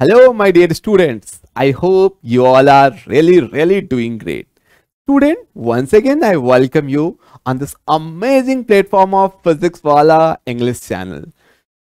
Hello, my dear students. I hope you all are really, really doing great. Student, once again, I welcome you on this amazing platform of Physics Wallah English channel.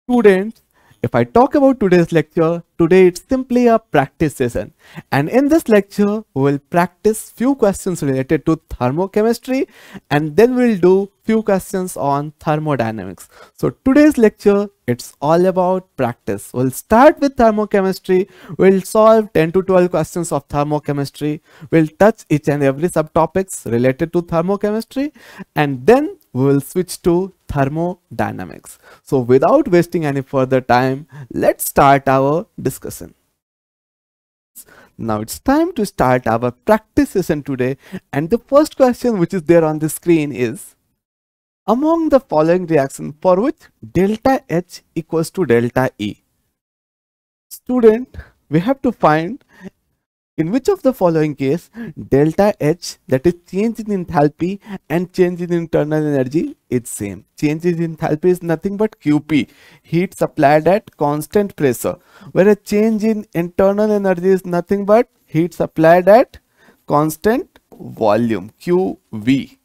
Students, if I talk about today's lecture, today it's simply a practice session. And in this lecture, we will practice few questions related to thermochemistry and then we'll do few questions on thermodynamics. So today's lecture, it's all about practice. We'll start with thermochemistry. We'll solve 10 to 12 questions of thermochemistry. We'll touch each and every subtopics related to thermochemistry and then we will switch to thermodynamics. So without wasting any further time, let's start our discussion. Now it's time to start our practice session today and the first question which is there on the screen is among the following reaction for which delta H equals to delta E. Student, we have to find in which of the following case delta H that is change in enthalpy and change in internal energy is same. Change in enthalpy is nothing but QP heat supplied at constant pressure whereas change in internal energy is nothing but heat supplied at constant volume QV.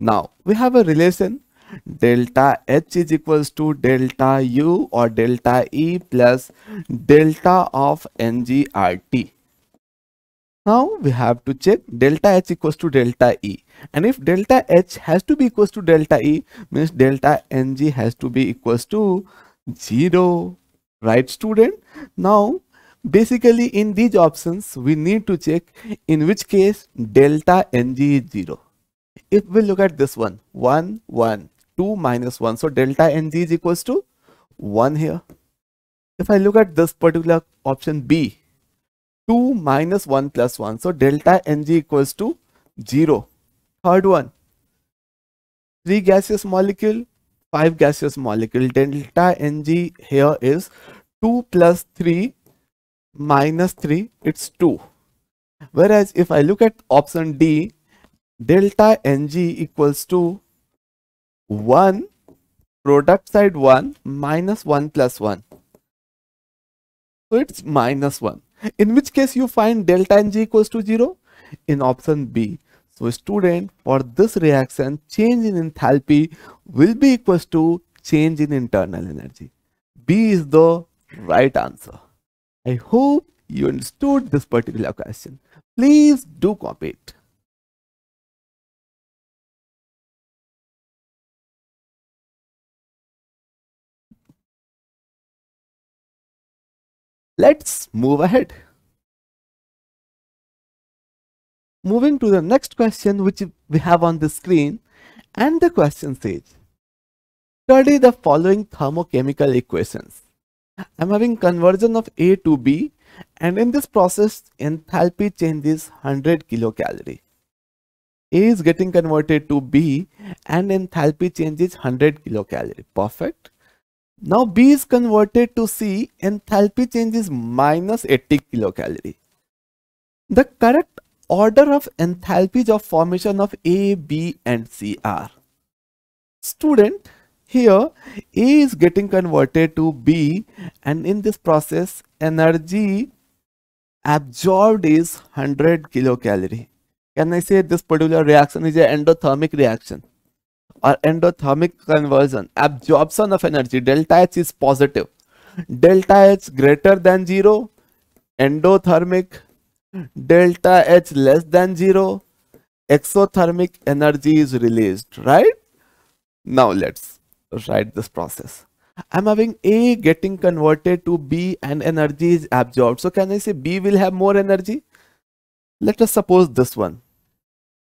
Now we have a relation delta H is equals to delta U or delta E plus delta of NGRT now we have to check delta H equals to delta E. And if delta H has to be equals to delta E means delta NG has to be equals to 0. Right student? Now basically in these options we need to check in which case delta NG is 0. If we look at this one 1 1 2 minus 1 so delta NG is equals to 1 here. If I look at this particular option B 2 minus 1 plus 1. So delta Ng equals to 0. Third one, 3 gaseous molecule, 5 gaseous molecule. Delta Ng here is 2 plus 3 minus 3, it's 2. Whereas if I look at option D, delta Ng equals to 1 product side 1 minus 1 plus 1. So it's minus 1 in which case you find delta Ng equals to 0 in option B. So student for this reaction change in enthalpy will be equals to change in internal energy. B is the right answer. I hope you understood this particular question. Please do copy it. Let's move ahead. Moving to the next question which we have on the screen and the question says, study the following thermochemical equations. I'm having conversion of A to B and in this process enthalpy changes 100 kilocalorie. A is getting converted to B and enthalpy changes 100 kilocalorie. Perfect. Now B is converted to C, enthalpy change is minus 80 kilocalorie. The correct order of enthalpies of formation of A, B and C are. Student, here A is getting converted to B and in this process energy absorbed is 100 kilocalorie. Can I say this particular reaction is an endothermic reaction? Or endothermic conversion absorption of energy delta h is positive. Delta h greater than 0 endothermic. Delta h less than 0 exothermic energy is released right? Now let's write this process. I'm having a getting converted to b and energy is absorbed. So can i say b will have more energy? Let us suppose this one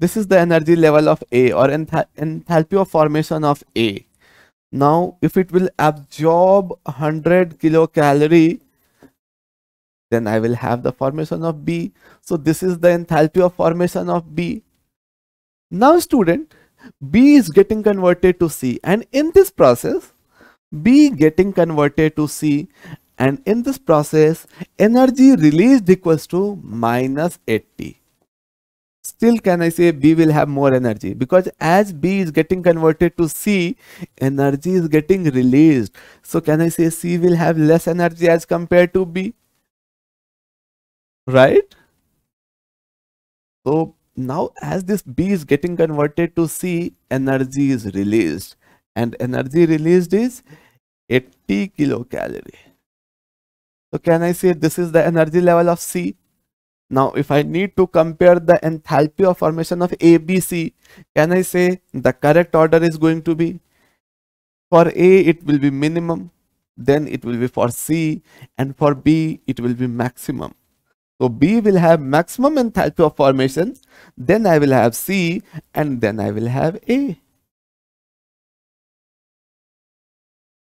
this is the energy level of A or enthalpy of formation of A. Now, if it will absorb 100 kilocalorie, then I will have the formation of B. So this is the enthalpy of formation of B. Now student, B is getting converted to C and in this process, B getting converted to C and in this process, energy released equals to minus 80 still can I say B will have more energy? Because as B is getting converted to C, energy is getting released. So can I say C will have less energy as compared to B? right? So now as this b is getting converted to c energy is released. And energy released is 80 kilocalorie. So can i say this is the energy level of c now, if I need to compare the enthalpy of formation of ABC, can I say the correct order is going to be for A, it will be minimum, then it will be for C, and for B, it will be maximum. So B will have maximum enthalpy of formation, then I will have C, and then I will have A.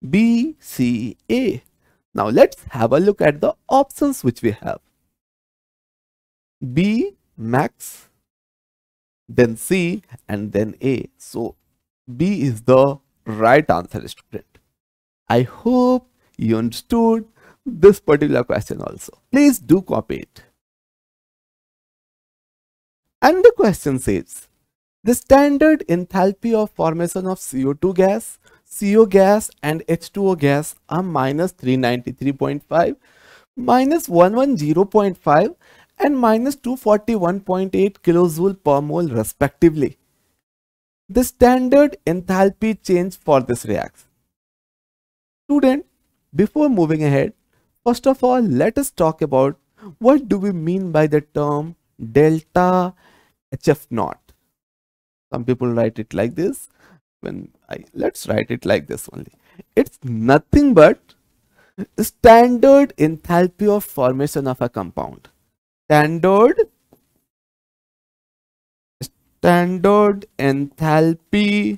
B, C, A. Now let's have a look at the options which we have. B max, then C and then A. So B is the right answer student. I hope you understood this particular question also. Please do copy it. And the question says, the standard enthalpy of formation of CO2 gas, CO gas and H2O gas are minus 393.5, minus 110.5 and minus 241.8 kilojoule per mole respectively. The standard enthalpy change for this reaction. Student, before moving ahead, first of all, let us talk about what do we mean by the term delta HF naught. Some people write it like this. When I let's write it like this only. It's nothing but standard enthalpy of formation of a compound standard standard enthalpy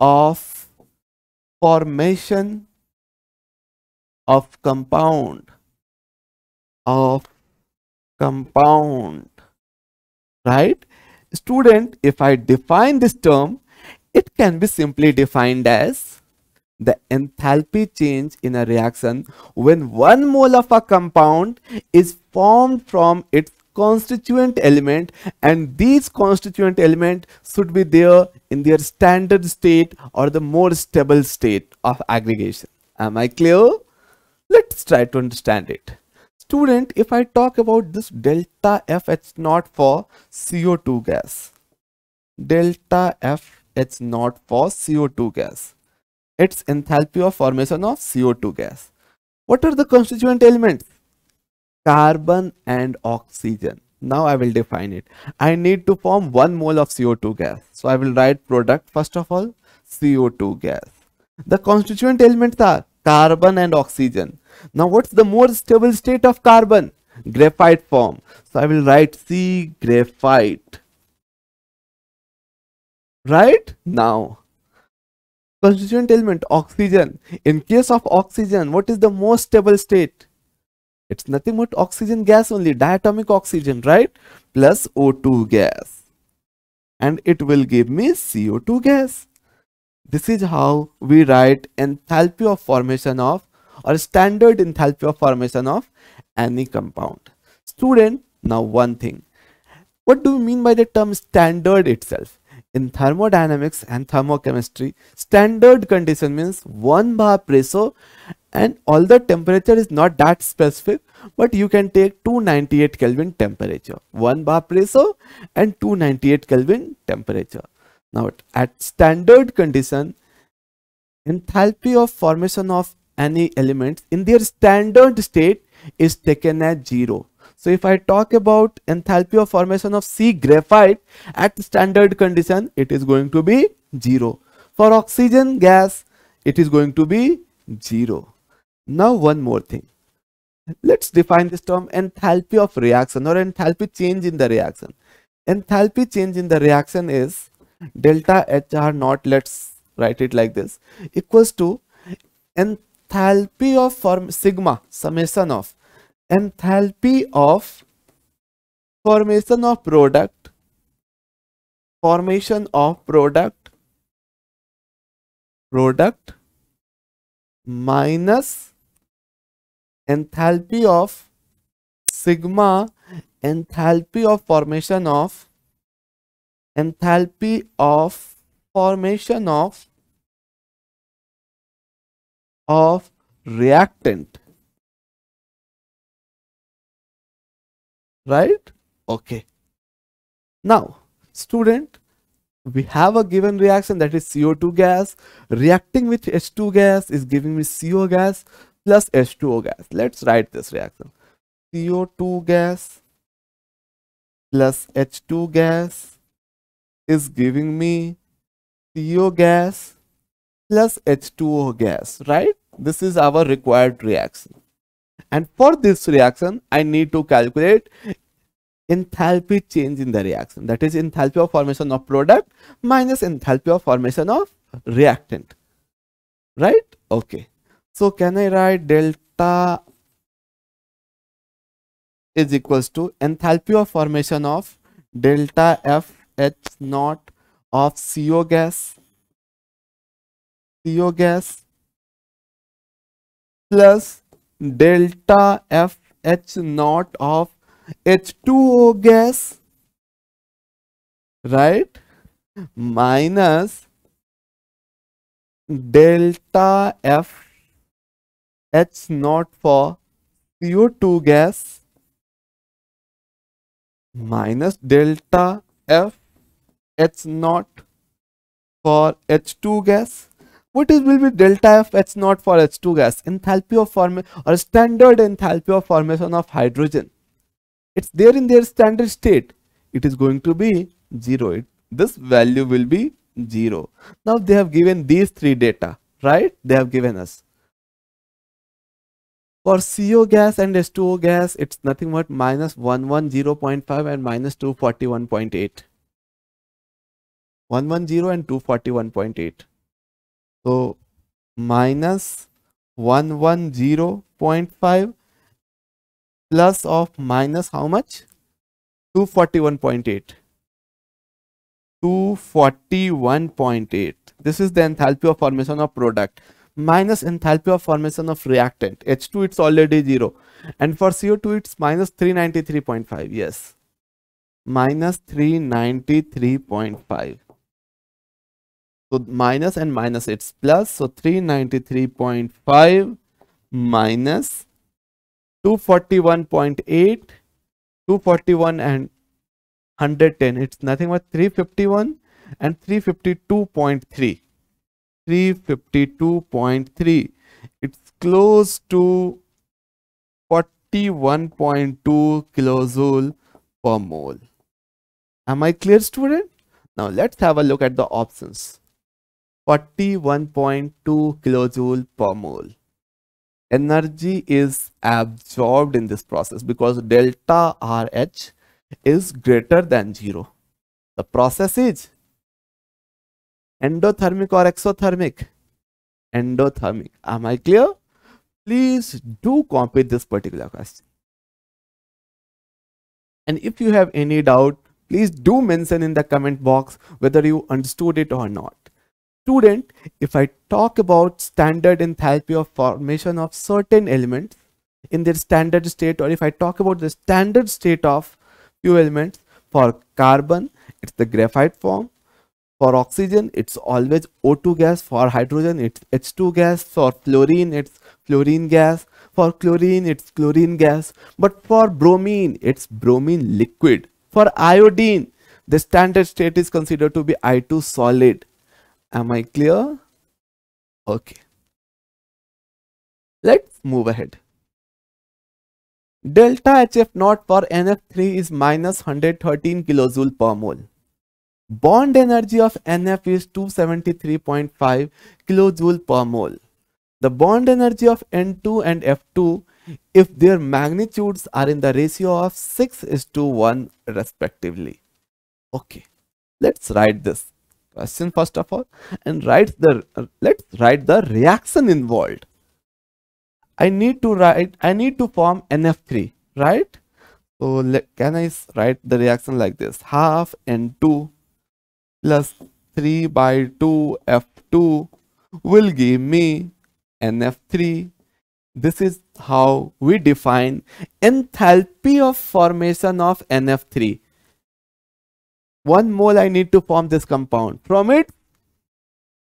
of formation of compound of compound right? Student if i define this term it can be simply defined as the enthalpy change in a reaction when one mole of a compound is formed from its constituent element and these constituent element should be there in their standard state or the more stable state of aggregation. Am I clear? Let's try to understand it. Student, if I talk about this delta FH naught for CO2 gas, delta FH naught for CO2 gas its enthalpy of formation of CO2 gas. What are the constituent elements? Carbon and oxygen. Now I will define it. I need to form 1 mole of CO2 gas. So I will write product first of all CO2 gas. The constituent elements are carbon and oxygen. Now what's the more stable state of carbon? Graphite form. So I will write C graphite. Right? Now constituent element oxygen. In case of oxygen what is the most stable state? It's nothing but oxygen gas only diatomic oxygen right? Plus o2 gas. And it will give me co2 gas. This is how we write enthalpy of formation of or standard enthalpy of formation of any compound. Student now one thing. What do we mean by the term standard itself in thermodynamics and thermochemistry, standard condition means 1 bar pressure and all the temperature is not that specific but you can take 298 Kelvin temperature. 1 bar pressure and 298 Kelvin temperature. Now at standard condition, enthalpy of formation of any elements in their standard state is taken as 0 so if I talk about enthalpy of formation of C graphite at standard condition, it is going to be 0. For oxygen gas, it is going to be 0. Now one more thing. Let's define this term enthalpy of reaction or enthalpy change in the reaction. Enthalpy change in the reaction is delta HR naught, let's write it like this, equals to enthalpy of form sigma summation of enthalpy of formation of product formation of product product minus enthalpy of sigma enthalpy of formation of enthalpy of formation of of reactant right? Okay. Now, student, we have a given reaction that is CO2 gas reacting with H2 gas is giving me CO gas plus H2O gas. Let's write this reaction. CO2 gas plus H2 gas is giving me CO gas plus H2O gas, right? This is our required reaction. And for this reaction, I need to calculate enthalpy change in the reaction. That is enthalpy of formation of product minus enthalpy of formation of reactant. Right? Okay. So can I write delta is equals to enthalpy of formation of delta F H naught of CO gas CO gas plus delta F H naught of H2O gas right? Minus delta F H naught for CO2 gas minus delta F H naught for H2 gas what is will be delta F H naught for H2 gas? Enthalpy of formation or standard enthalpy of formation of hydrogen. It's there in their standard state. It is going to be 0 it, this value will be 0 now they have given these three data right? They have given us. For CO gas and H2O gas it's nothing but minus 110.5 and minus 241.8 110 and 241.8 so minus 110.5 plus of minus how much? 241.8 241.8 this is the enthalpy of formation of product. Minus enthalpy of formation of reactant. H2 it's already zero. And for co2 it's minus 393.5 yes. Minus 393.5 so minus and minus it's plus. So 393.5 minus 241.8 241 and 110 it's nothing but 351 and 352.3 352.3 it's close to 41.2 kilojoule per mole. Am i clear student? Now let's have a look at the options 41.2 kilojoule per mole energy is absorbed in this process because delta RH is greater than 0. The process is endothermic or exothermic? Endothermic. Am I clear? Please do complete this particular question. And if you have any doubt, please do mention in the comment box whether you understood it or not student, if I talk about standard enthalpy of formation of certain elements in their standard state, or if I talk about the standard state of few elements, for carbon, it's the graphite form. For oxygen, it's always O2 gas. For hydrogen, it's H2 gas. For fluorine, it's fluorine gas. For chlorine, it's chlorine gas. But for bromine, it's bromine liquid. For iodine, the standard state is considered to be I2 solid. Am I clear? Okay. Let's move ahead. Delta HF naught for NF3 is minus 113 kilojoule per mole. Bond energy of NF is 273.5 kilojoule per mole. The bond energy of N2 and F2 if their magnitudes are in the ratio of 6 is to 1 respectively. Okay, let's write this question first of all and write the let's write the reaction involved. I need to write i need to form nf3 right? So let, can i write the reaction like this? Half n2 plus 3 by 2 f2 will give me nf3 this is how we define enthalpy of formation of nf3 one mole I need to form this compound. From it,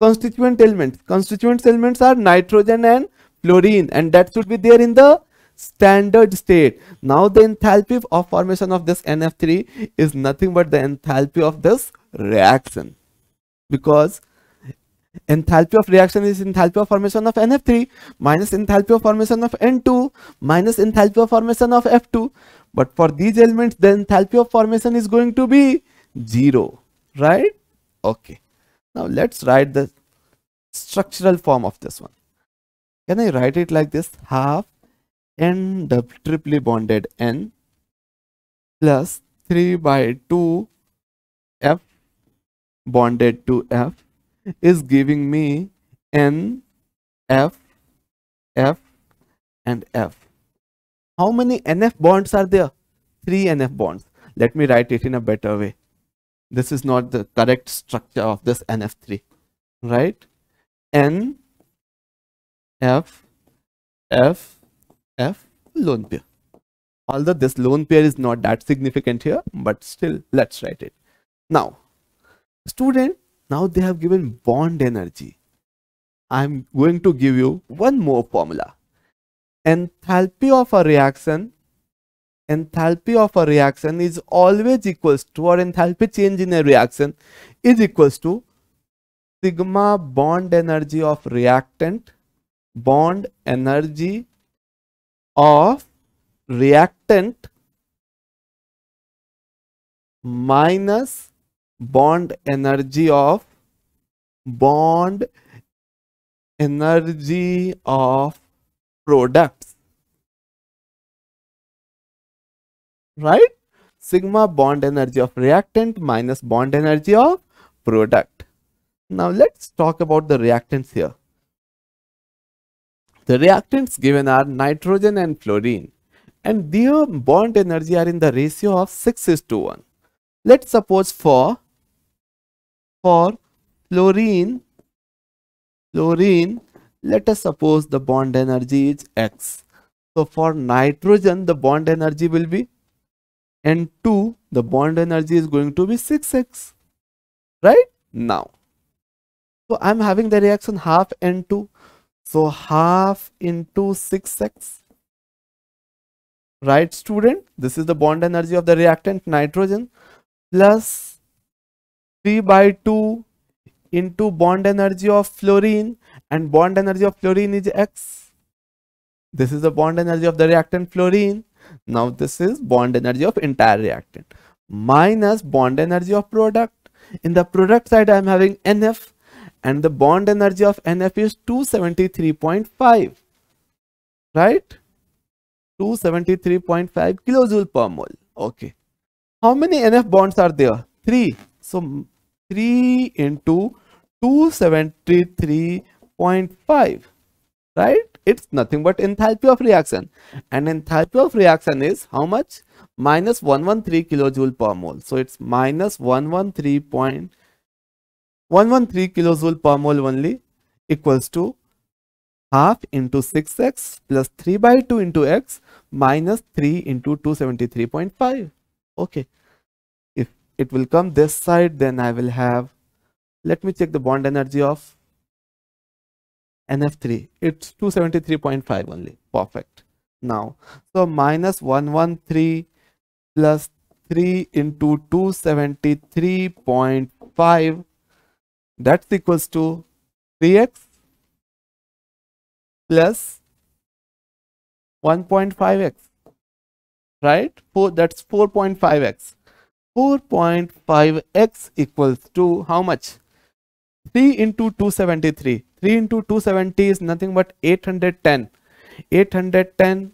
constituent elements. Constituent elements are nitrogen and fluorine and that should be there in the standard state. Now the enthalpy of formation of this NF3 is nothing but the enthalpy of this reaction because enthalpy of reaction is enthalpy of formation of NF3 minus enthalpy of formation of N2 minus enthalpy of formation of F2 but for these elements the enthalpy of formation is going to be 0 right? Okay. Now let's write the structural form of this one. Can I write it like this? Half n triply bonded n plus 3 by 2 f bonded to f is giving me n f f and f. How many nf bonds are there? Three nf bonds. Let me write it in a better way this is not the correct structure of this nf3 right? N f f f lone pair. Although this lone pair is not that significant here but still let's write it. Now student now they have given bond energy. I'm going to give you one more formula. Enthalpy of a reaction enthalpy of a reaction is always equals to or enthalpy change in a reaction is equals to sigma bond energy of reactant bond energy of reactant minus bond energy of bond energy of products right? Sigma bond energy of reactant minus bond energy of product. Now let's talk about the reactants here. The reactants given are nitrogen and fluorine and their bond energy are in the ratio of 6 is to 1 let's suppose for for fluorine fluorine let us suppose the bond energy is x. So for nitrogen the bond energy will be n2 the bond energy is going to be 6x right? Now. So i'm having the reaction half n2 so half into 6x right student? This is the bond energy of the reactant nitrogen plus 3 by 2 into bond energy of fluorine. And bond energy of fluorine is X. This is the bond energy of the reactant fluorine. Now this is bond energy of entire reactant minus bond energy of product. In the product side I am having NF and the bond energy of NF is 273.5 right? 273.5 kilojoule per mole. Okay. How many NF bonds are there? Three. So 3 into 273.5 right? It's nothing but enthalpy of reaction. And enthalpy of reaction is how much? Minus 113 kilojoule per mole. So it's minus 113.113 kilojoule per mole only equals to half into 6x plus 3 by 2 into x minus 3 into 273.5 okay. If it will come this side then I will have let me check the bond energy of NF3 it's 273.5 only. Perfect. Now so minus 113 plus 3 into 273.5 that's equals to 3x plus 1.5x right? 4 that's 4.5x 4.5x equals to how much? 3 into 273 3 into 270 is nothing but 810 810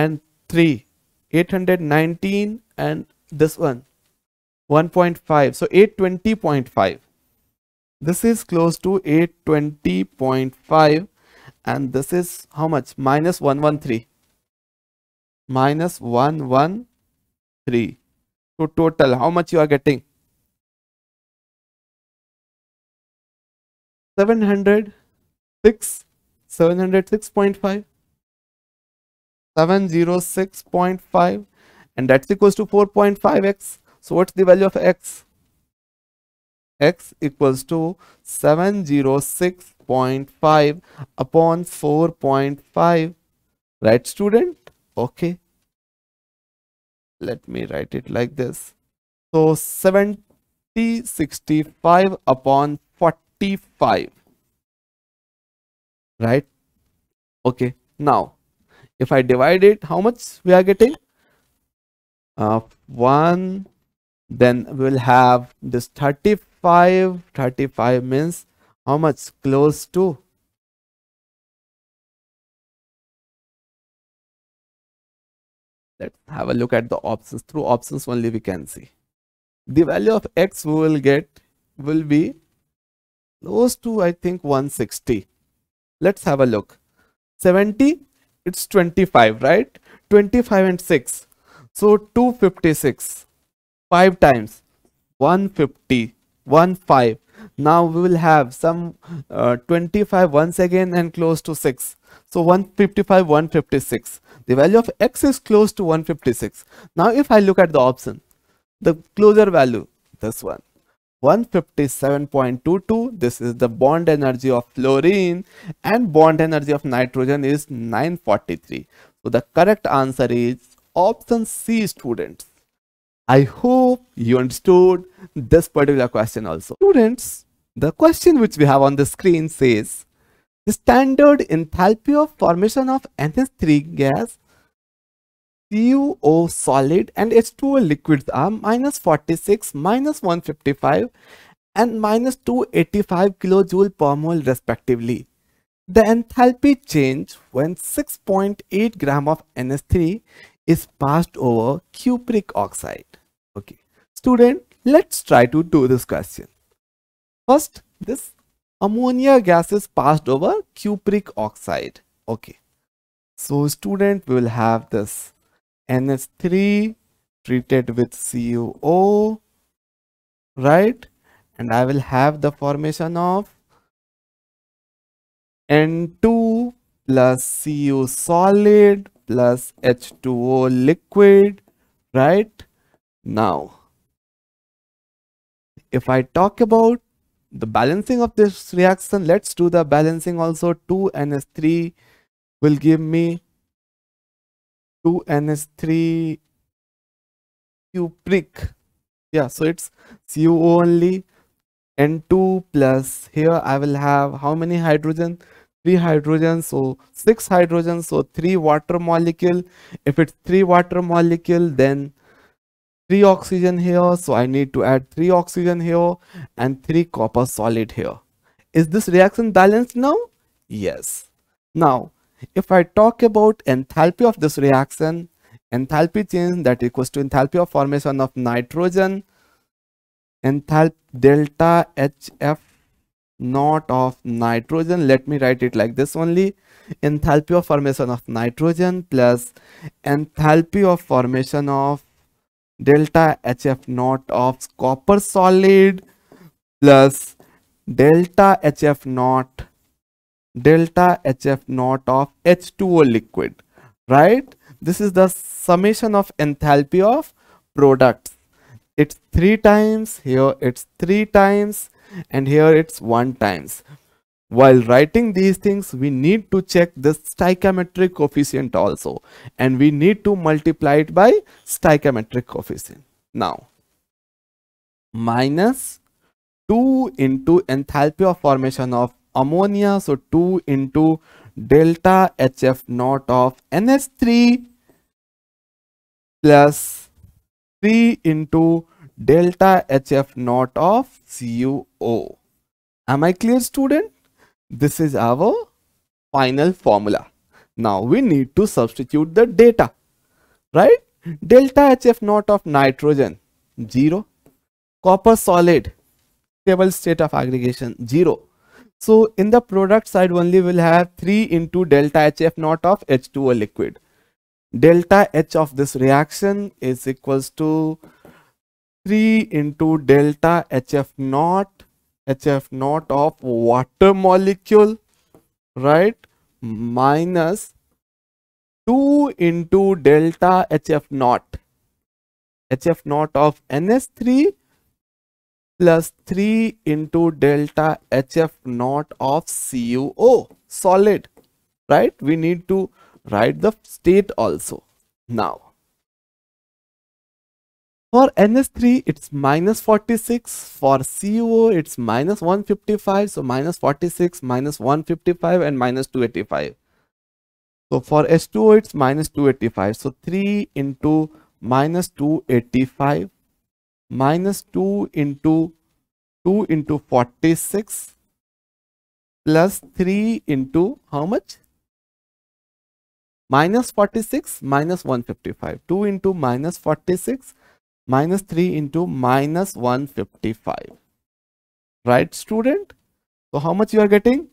and 3 819 and this one 1.5 so 820.5 this is close to 820.5 and this is how much? Minus 113 minus 113 so total, how much you are getting? 706, 706.5, 706.5 and that's equals to 4.5x. So what's the value of x? x equals to 706.5 upon 4.5 right student okay let me write it like this so 70 65 upon 45 right? Okay. Now if i divide it how much we are getting? Uh, 1 then we will have this 35 35 means how much? Close to? Let's have a look at the options. Through options only we can see. The value of x we will get will be close to i think 160 let's have a look. 70 it's 25 right? 25 and 6 so 256 5 times. 150 1 5 now we will have some uh, 25 once again and close to 6 so 155 156 the value of x is close to 156. Now if I look at the option, the closer value, this one, 157.22 this is the bond energy of fluorine and bond energy of nitrogen is 943 so the correct answer is option c students. I hope you understood this particular question also. Students the question which we have on the screen says the standard enthalpy of formation of NH3 gas, CuO solid and H2O liquids are minus 46, minus 155 and minus 285 kilojoule per mole respectively. The enthalpy change when 6.8 gram of NH3 is passed over cupric oxide. Okay, student, let's try to do this question. First, this ammonia gas is passed over cupric oxide okay so student will have this NH3 treated with CuO right? And I will have the formation of N2 plus Cu solid plus H2O liquid right? Now if I talk about the balancing of this reaction let's do the balancing also. 2ns3 will give me 2ns3 cupric yeah so it's cu only n2 plus here i will have how many hydrogen three hydrogens so six hydrogens so three water molecule if it's three water molecule then 3 oxygen here so I need to add 3 oxygen here and 3 copper solid here. Is this reaction balanced now? Yes. Now if I talk about enthalpy of this reaction enthalpy change that equals to enthalpy of formation of nitrogen enthalpy delta HF not of nitrogen let me write it like this only enthalpy of formation of nitrogen plus enthalpy of formation of delta HF naught of copper solid plus delta HF naught delta HF naught of H2O liquid right this is the summation of enthalpy of products it's three times here it's three times and here it's one times while writing these things, we need to check the stoichiometric coefficient also. And we need to multiply it by stoichiometric coefficient. Now, minus 2 into enthalpy of formation of ammonia. So 2 into delta HF naught of NH3 plus 3 into delta HF naught of CuO. Am I clear student? This is our final formula. Now we need to substitute the data, right? Delta HF naught of nitrogen, 0. Copper solid, stable state of aggregation, 0. So in the product side only we'll have 3 into delta HF naught of H2O liquid. Delta H of this reaction is equals to 3 into delta HF naught HF naught of water molecule, right? Minus 2 into delta HF naught. HF naught of NH3 plus 3 into delta HF naught of CuO solid, right? We need to write the state also. Now, for NS3, it's minus 46. For CuO it's minus 155. So minus 46, minus 155 and minus 285. So for H2O, it's minus 285. So 3 into minus 285 minus 2 into 2 into 46 plus 3 into how much? Minus 46 minus 155. 2 into minus 46 minus 3 into minus 155 right student so how much you are getting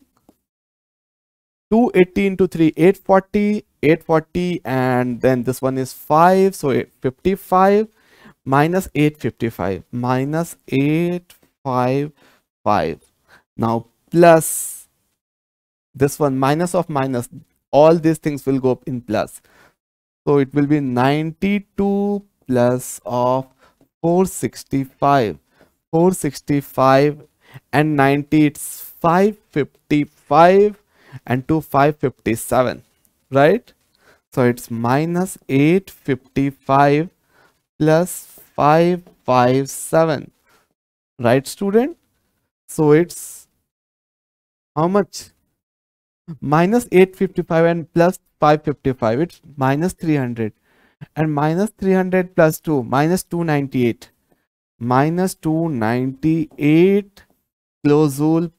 280 into 3 840 840 and then this one is 5 so 55 minus 855 minus 855 now plus. This one minus of minus. All these things will go up in plus. So it will be 92 plus of 465 465 and 90 it's 555 and 2 557 right? So it's minus 855 plus 557 right student? So it's how much? Minus 855 and plus 555 it's minus 300 and minus 300 plus 2 minus 298 minus 298 kilojoule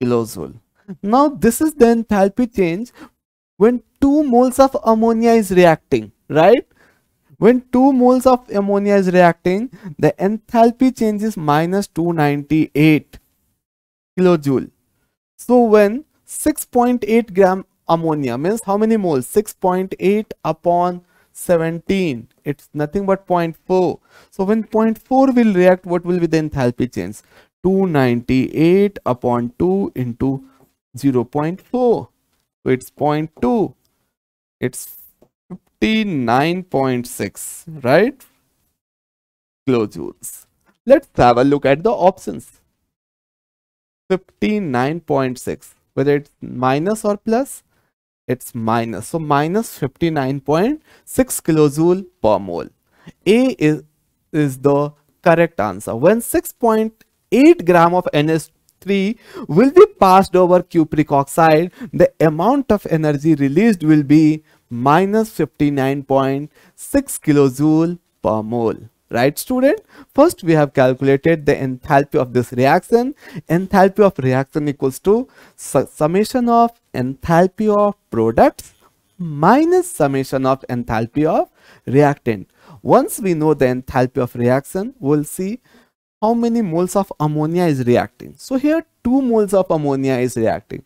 kilojoule now this is the enthalpy change when 2 moles of ammonia is reacting right when 2 moles of ammonia is reacting the enthalpy change is minus 298 kilojoule. So when 6.8 gram ammonia means how many moles? 6.8 upon 17 it's nothing but 0.4 so when 0.4 will react what will be the enthalpy change? 298 upon 2 into 0 0.4 so it's 0.2 it's 59.6 right? Kilojoules let's have a look at the options. 59.6 whether it's minus or plus it's minus. So minus 59.6 kilojoule per mole. A is is the correct answer. When 6.8 gram of ns3 will be passed over cupric oxide the amount of energy released will be minus 59.6 kilojoule per mole. Right student? First we have calculated the enthalpy of this reaction. Enthalpy of reaction equals to su summation of enthalpy of products minus summation of enthalpy of reactant. Once we know the enthalpy of reaction we'll see how many moles of ammonia is reacting so here 2 moles of ammonia is reacting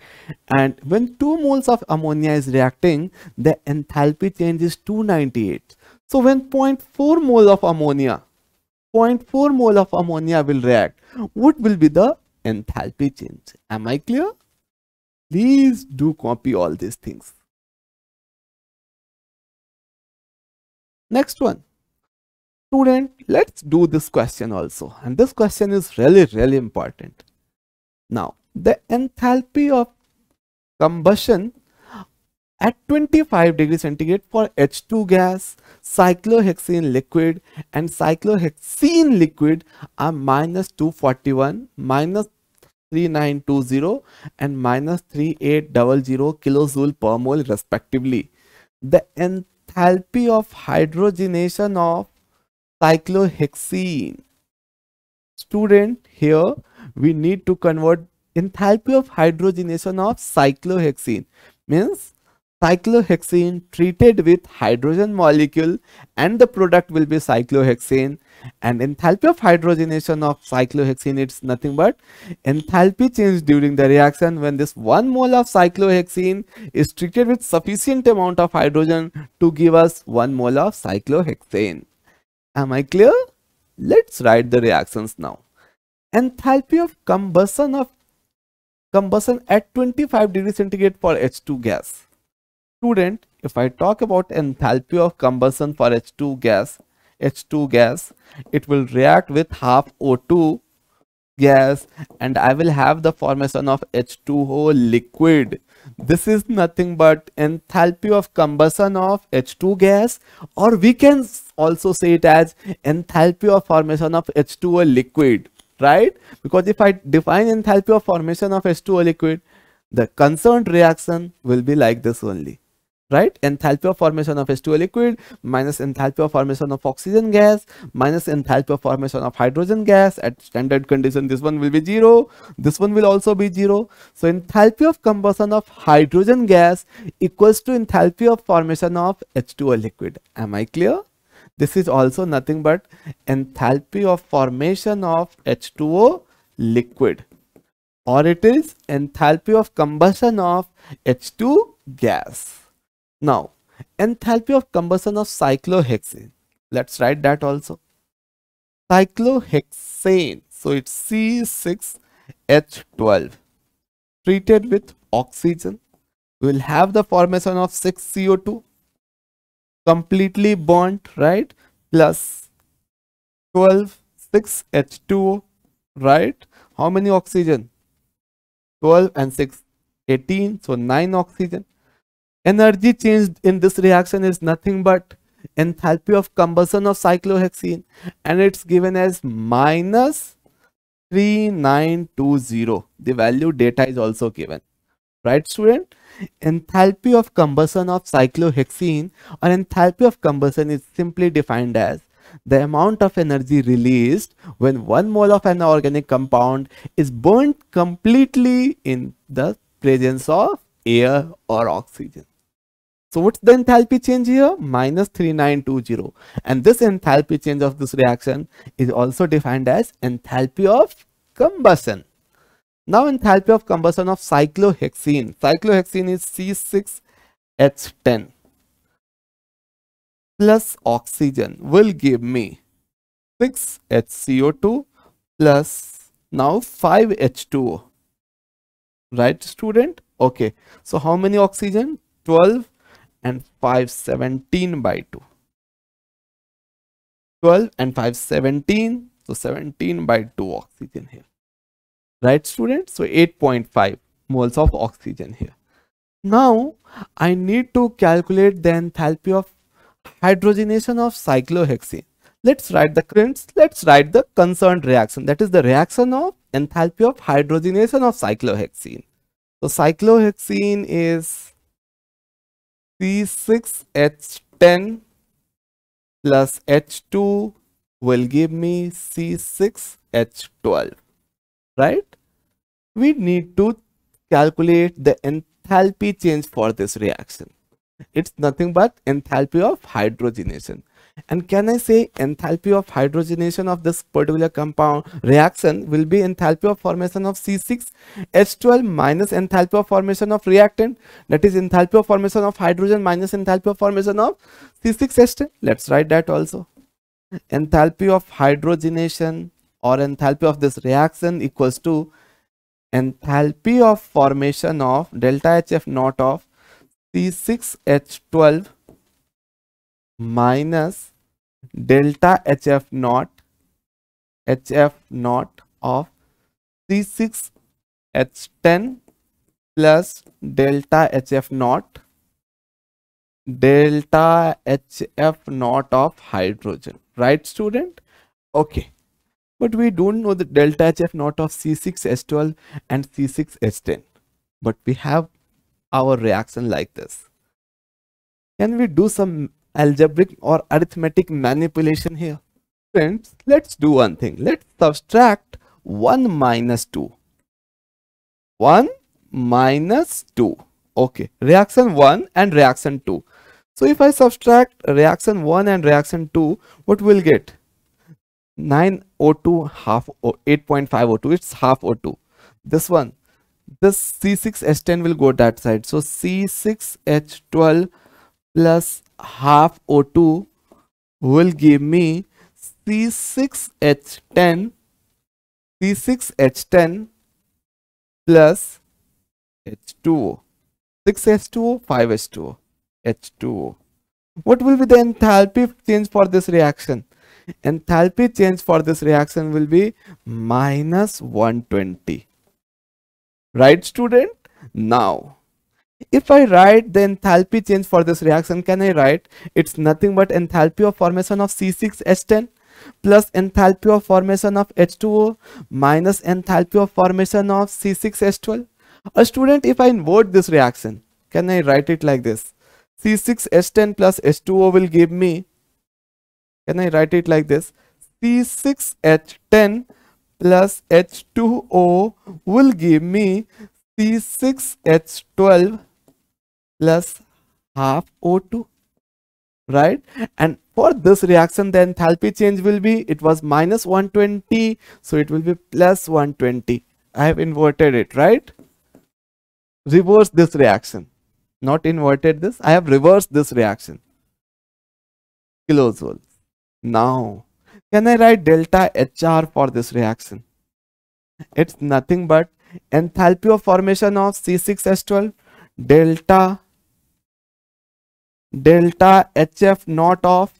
and when 2 moles of ammonia is reacting the enthalpy change is 298 so when 0.4 mole of ammonia, 0.4 mole of ammonia will react, what will be the enthalpy change? Am I clear? Please do copy all these things. Next one. Student, let's do this question also. And this question is really, really important. Now, the enthalpy of combustion at 25 degrees centigrade for H2 gas, cyclohexane liquid and cyclohexene liquid are minus 241, minus 3920 and minus 3800 kilojoule per mole respectively. The enthalpy of hydrogenation of cyclohexene. Student, here we need to convert enthalpy of hydrogenation of cyclohexene. Means cyclohexene treated with hydrogen molecule and the product will be cyclohexane and enthalpy of hydrogenation of cyclohexene it's nothing but enthalpy change during the reaction. When this one mole of cyclohexene is treated with sufficient amount of hydrogen to give us one mole of cyclohexane am i clear? Let's write the reactions now. Enthalpy of combustion of combustion at 25 degrees centigrade for h2 gas. Student, if I talk about enthalpy of combustion for H2 gas, H2 gas, it will react with half O2 gas and I will have the formation of H2O liquid. This is nothing but enthalpy of combustion of H2 gas or we can also say it as enthalpy of formation of H2O liquid, right? Because if I define enthalpy of formation of H2O liquid, the concerned reaction will be like this only right? Enthalpy of formation of H2O liquid minus enthalpy of formation of oxygen gas minus enthalpy of formation of hydrogen gas at standard condition. This one will be zero. This one will also be zero. So enthalpy of combustion of hydrogen gas equals to enthalpy of formation of H2O liquid. Am I clear? This is also nothing but enthalpy of formation of H2O liquid or it is enthalpy of combustion of H2 gas now, enthalpy of combustion of cyclohexane. Let's write that also. Cyclohexane. So it's C6H12 treated with oxygen. We will have the formation of 6CO2 completely burnt, right? Plus 12 6H2O, right? How many oxygen? 12 and 6 18 so 9 oxygen Energy changed in this reaction is nothing but enthalpy of combustion of cyclohexene and it's given as minus 3920. The value data is also given. Right student? Enthalpy of combustion of cyclohexene or enthalpy of combustion is simply defined as the amount of energy released when one mole of an organic compound is burnt completely in the presence of air or oxygen. So what's the enthalpy change here? Minus 3920. And this enthalpy change of this reaction is also defined as enthalpy of combustion. Now enthalpy of combustion of cyclohexene. Cyclohexene is C6H10 plus oxygen will give me 6HCO2 plus now 5H2O. Right student? Okay. So how many oxygen? 12 and 517 by 2 12 and 517 so 17 by 2 oxygen here. Right students so 8.5 moles of oxygen here. Now i need to calculate the enthalpy of hydrogenation of cyclohexene. Let's write the currents let's write the concerned reaction. That is the reaction of enthalpy of hydrogenation of cyclohexene. So cyclohexene is C6H10 plus H2 will give me C6H12, right? We need to calculate the enthalpy change for this reaction. It's nothing but enthalpy of hydrogenation. And can I say enthalpy of hydrogenation of this particular compound reaction will be enthalpy of formation of C6H12 minus enthalpy of formation of reactant that is enthalpy of formation of hydrogen minus enthalpy of formation of C6H10. Let's write that also. Enthalpy of hydrogenation or enthalpy of this reaction equals to enthalpy of formation of delta HF naught of C6H12 minus delta HF naught HF naught of C6H10 plus delta HF naught delta HF naught of hydrogen. Right student? Okay. But we don't know the delta HF naught of C6H12 and C6H10 but we have our reaction like this. Can we do some algebraic or arithmetic manipulation here. Friends, let's do one thing. Let's subtract 1 minus 2. 1 minus 2. Okay, reaction 1 and reaction 2. So if I subtract reaction 1 and reaction 2, what will get? 9 O2 half 8.5 O2, it's half O2. This one, this C6H10 will go that side. So C6H12 plus half O2 will give me C6H10 C6H10 plus H2O 6H2O 5H2O H2O what will be the enthalpy change for this reaction? Enthalpy change for this reaction will be minus 120 right student? Now if I write the enthalpy change for this reaction, can I write it's nothing but enthalpy of formation of C6H10 plus enthalpy of formation of H2O minus enthalpy of formation of C6H12. A student, if I invert this reaction, can I write it like this? C6H10 plus H2O will give me, can I write it like this? C6H10 plus H2O will give me C6H12 plus half O2 right? And for this reaction the enthalpy change will be it was minus 120 so it will be plus 120 I have inverted it right? Reverse this reaction. Not inverted this I have reversed this reaction. Kilojoules now can I write delta HR for this reaction? It's nothing but enthalpy of formation of C6H12 delta delta HF naught of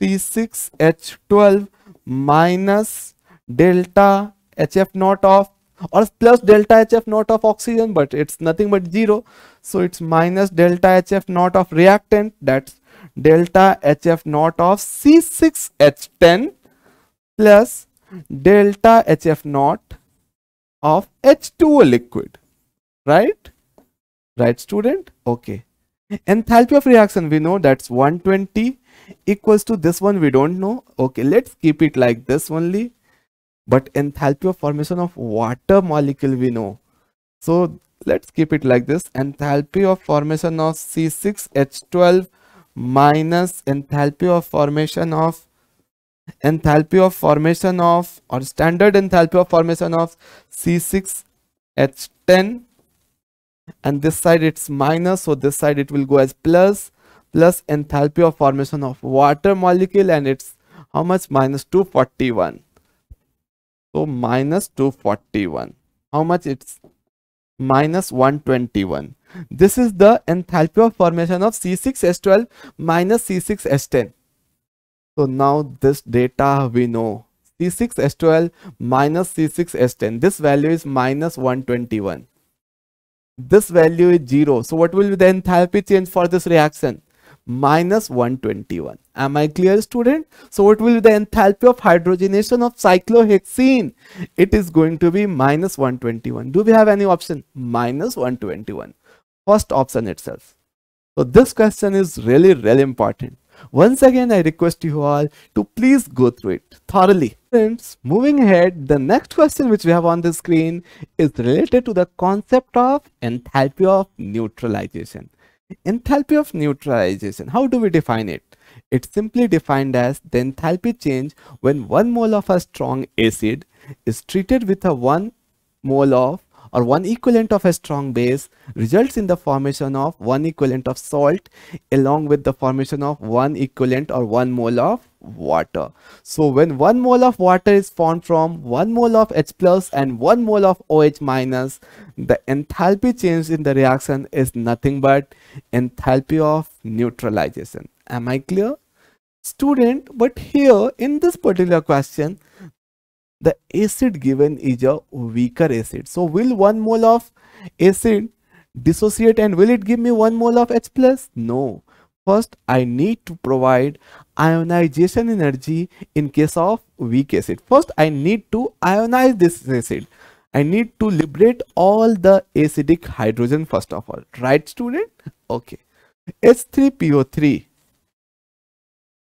C6H12 minus delta HF naught of or plus delta HF naught of oxygen but it's nothing but zero. So it's minus delta HF naught of reactant that's delta HF naught of C6H10 plus delta HF naught of H2O liquid. Right? Right student? Okay enthalpy of reaction we know that's 120 equals to this one we don't know. Okay let's keep it like this only. But enthalpy of formation of water molecule we know. So let's keep it like this. Enthalpy of formation of c6h12 minus enthalpy of formation of enthalpy of formation of or standard enthalpy of formation of c6h10 and this side it's minus so this side it will go as plus plus enthalpy of formation of water molecule and it's how much? Minus 241 so minus 241 how much? It's minus 121 this is the enthalpy of formation of c6h12 minus c6h10 so now this data we know. C6h12 minus c6h10 this value is minus 121 this value is 0. So what will be the enthalpy change for this reaction? Minus 121. Am I clear student? So what will be the enthalpy of hydrogenation of cyclohexene? It is going to be minus 121. Do we have any option? Minus 121. First option itself. So this question is really, really important. Once again, I request you all to please go through it thoroughly. Friends, moving ahead, the next question which we have on the screen is related to the concept of enthalpy of neutralization. Enthalpy of neutralization, how do we define it? It's simply defined as the enthalpy change when one mole of a strong acid is treated with a one mole of or one equivalent of a strong base results in the formation of one equivalent of salt along with the formation of one equivalent or one mole of water. So when one mole of water is formed from one mole of H plus and one mole of OH minus, the enthalpy change in the reaction is nothing but enthalpy of neutralization. Am I clear? Student, but here in this particular question, the acid given is a weaker acid. So will one mole of acid dissociate and will it give me one mole of H plus? No. First, I need to provide ionization energy in case of weak acid. First, I need to ionize this acid. I need to liberate all the acidic hydrogen first of all. Right, student? Okay. H3PO3.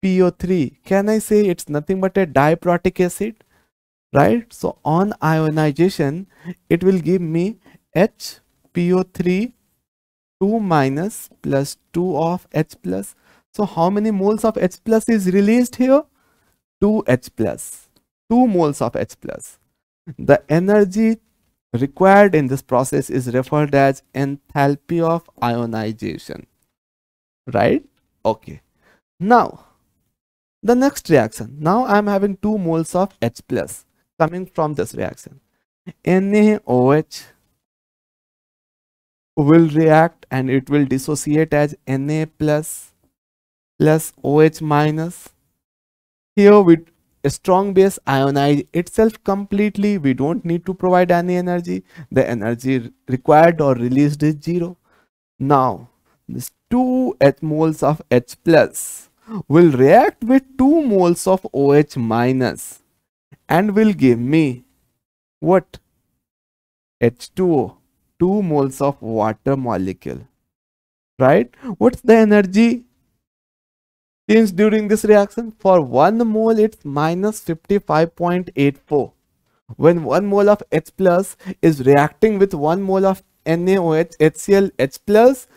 PO3. Can I say it's nothing but a diprotic acid? Right? So on ionization it will give me HPO3 2 minus plus 2 of H plus. So how many moles of H plus is released here? 2 H plus. 2 moles of H plus. The energy required in this process is referred as enthalpy of ionization. Right? Okay. Now the next reaction. Now i am having 2 moles of H plus coming from this reaction. NaOH will react and it will dissociate as Na plus plus OH minus. Here with a strong base ionize itself completely we don't need to provide any energy the energy required or released is zero now this 2 H moles of H plus will react with 2 moles of OH minus and will give me what? H2O 2 moles of water molecule. Right? What's the energy change during this reaction? For 1 mole it's minus 55.84 when 1 mole of H plus is reacting with 1 mole of NaOH HCl H plus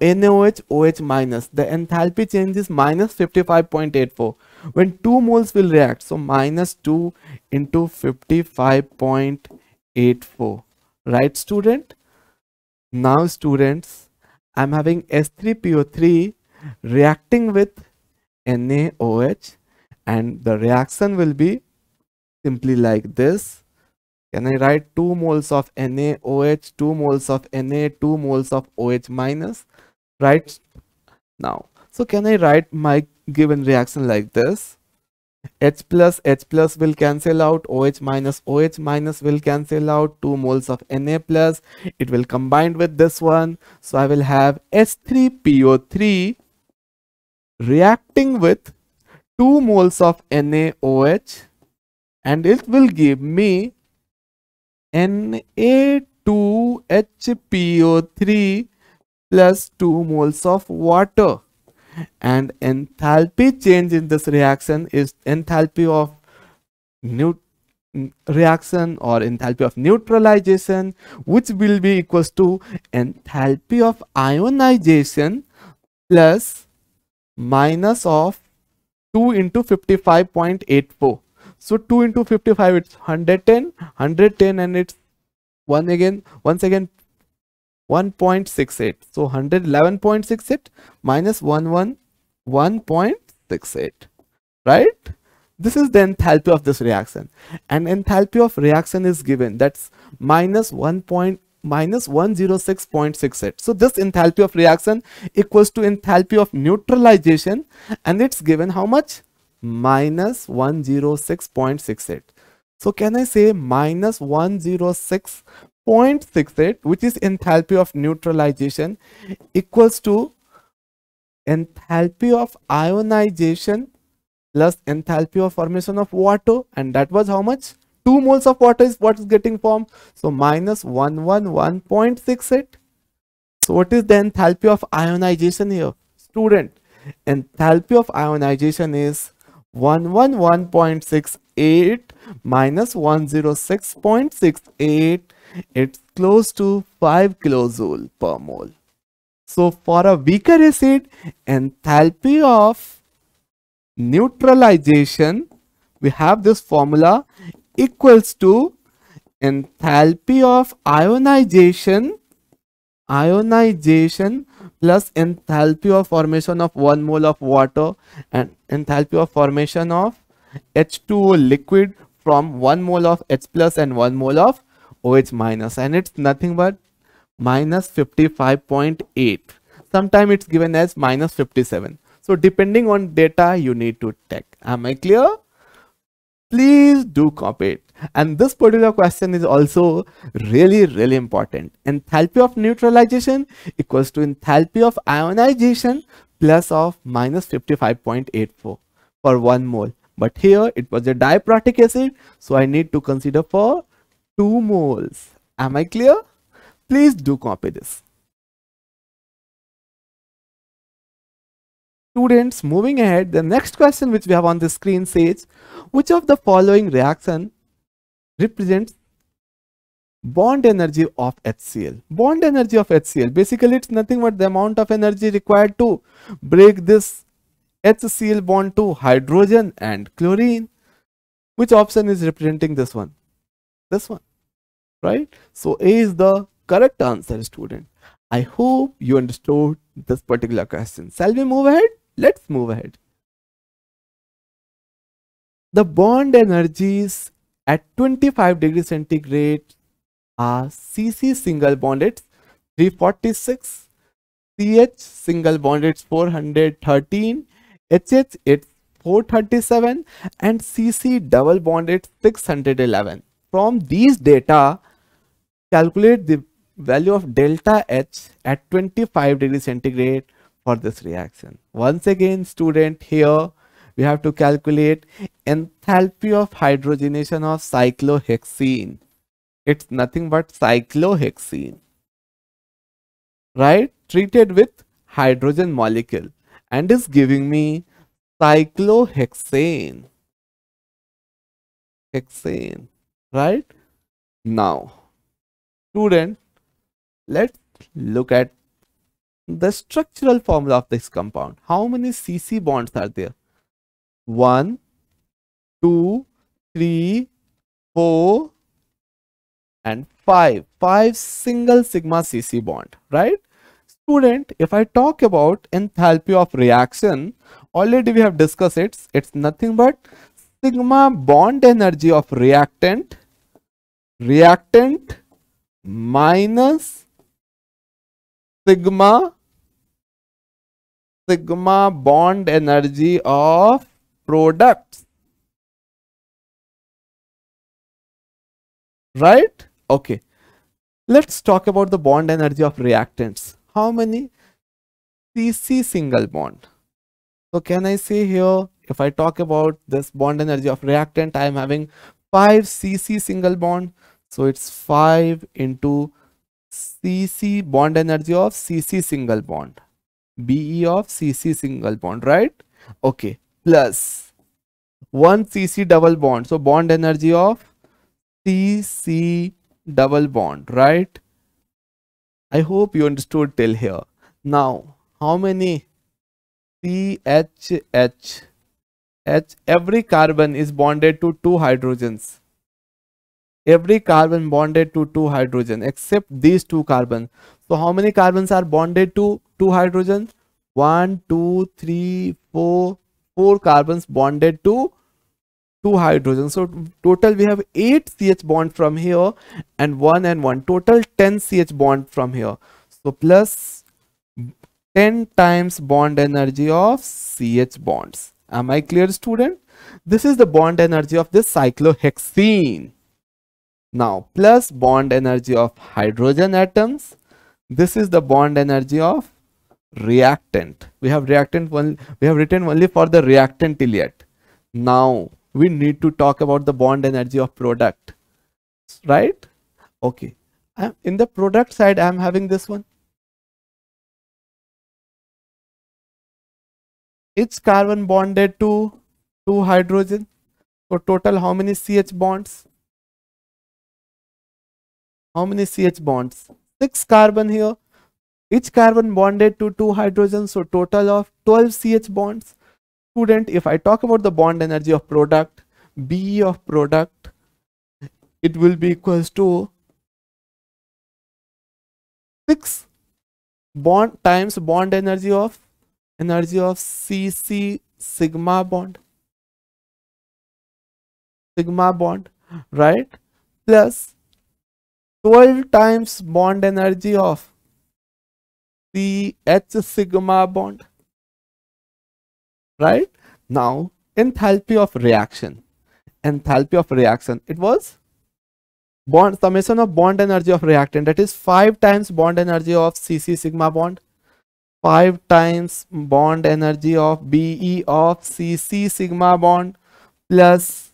NaOH OH minus. The enthalpy change is minus 55.84 when 2 moles will react so minus 2 into 55.84 right student? Now students i'm having H3PO3 reacting with NaOH and the reaction will be simply like this. Can I write 2 moles of NaOH, 2 moles of Na, 2 moles of OH minus, right? Now, so can I write my given reaction like this? H plus H plus will cancel out, OH minus OH minus will cancel out, 2 moles of Na plus, it will combine with this one. So I will have H3PO3 reacting with 2 moles of NaOH and it will give me Na2HPO3 plus 2 moles of water and enthalpy change in this reaction is enthalpy of new reaction or enthalpy of neutralization which will be equals to enthalpy of ionization plus minus of 2 into 55.84 so 2 into 55 it's 110 110 and it's one again once again 1.68 so 111.68 minus 11 1.68 right? This is the enthalpy of this reaction. And enthalpy of reaction is given. That's minus 1 point minus 106.68 so this enthalpy of reaction equals to enthalpy of neutralization. And it's given how much? Minus 106.68 so can i say minus 106.68 which is enthalpy of neutralization equals to enthalpy of ionization plus enthalpy of formation of water. And that was how much? 2 moles of water is what is getting formed. So minus 111.68 so what is the enthalpy of ionization here? Student enthalpy of ionization is 111.68 minus 106.68 it's close to 5 kilojoule per mole so for a weaker acid enthalpy of neutralization we have this formula equals to enthalpy of ionization ionization plus enthalpy of formation of 1 mole of water and enthalpy of formation of H2O liquid from 1 mole of H plus and 1 mole of OH minus. And it's nothing but minus 55.8 sometime it's given as minus 57 so depending on data you need to take am i clear? Please do copy it. And this particular question is also really really important. Enthalpy of neutralization equals to enthalpy of ionization plus of minus 55.84 for one mole. But here it was a diprotic acid so i need to consider for two moles am i clear please do copy this students moving ahead the next question which we have on the screen says which of the following reaction represents bond energy of HCl. Bond energy of HCl, basically it's nothing but the amount of energy required to break this HCl bond to hydrogen and chlorine. Which option is representing this one? This one, right? So A is the correct answer, student. I hope you understood this particular question. Shall we move ahead? Let's move ahead. The bond energies at 25 degrees centigrade are CC single bonded 346, CH single bonded 413, HH it's 437 and CC double bonded is 611. From these data, calculate the value of delta H at 25 degrees centigrade for this reaction. Once again, student, here we have to calculate enthalpy of hydrogenation of cyclohexene. It's nothing but cyclohexene, right? Treated with hydrogen molecule and is giving me cyclohexane. Hexane, right? Now, student, let's look at the structural formula of this compound. How many CC bonds are there? 1, 2, 3, 4, and 5. 5 single sigma CC bond, right? Student, if I talk about enthalpy of reaction, already we have discussed it. It's nothing but sigma bond energy of reactant, reactant minus sigma sigma bond energy of products. Right? Okay. Let's talk about the bond energy of reactants. How many? Cc single bond. So can i say here if i talk about this bond energy of reactant i am having 5 cc single bond so it's 5 into cc bond energy of cc single bond. Be of cc single bond right? Okay plus 1 cc double bond. So bond energy of cc double bond right? I hope you understood till here. Now how many CHH H? Every carbon is bonded to two hydrogens every carbon bonded to two hydrogen except these two carbons so how many carbons are bonded to two hydrogens one two three four four carbons bonded to two hydrogens so total we have 8 ch bond from here and 1 and 1 total 10 ch bond from here. So plus 10 times bond energy of ch bonds. Am i clear student? This is the bond energy of this cyclohexene now plus bond energy of hydrogen atoms. This is the bond energy of reactant. We have reactant one we have written only for the reactant till yet now we need to talk about the bond energy of product. Right? Okay. I'm, in the product side i'm having this one. Each carbon bonded to two hydrogen. So total how many ch bonds how many ch bonds. Six carbon here. Each carbon bonded to two hydrogens so total of 12 ch bonds. Student if i talk about the bond energy of product b of product it will be equals to 6 bond times bond energy of energy of cc sigma bond. Sigma bond right? Plus 12 times bond energy of the H sigma bond. Right? Now, enthalpy of reaction. Enthalpy of reaction. It was bond summation of bond energy of reactant that is 5 times bond energy of CC sigma bond 5 times bond energy of BE of CC sigma bond plus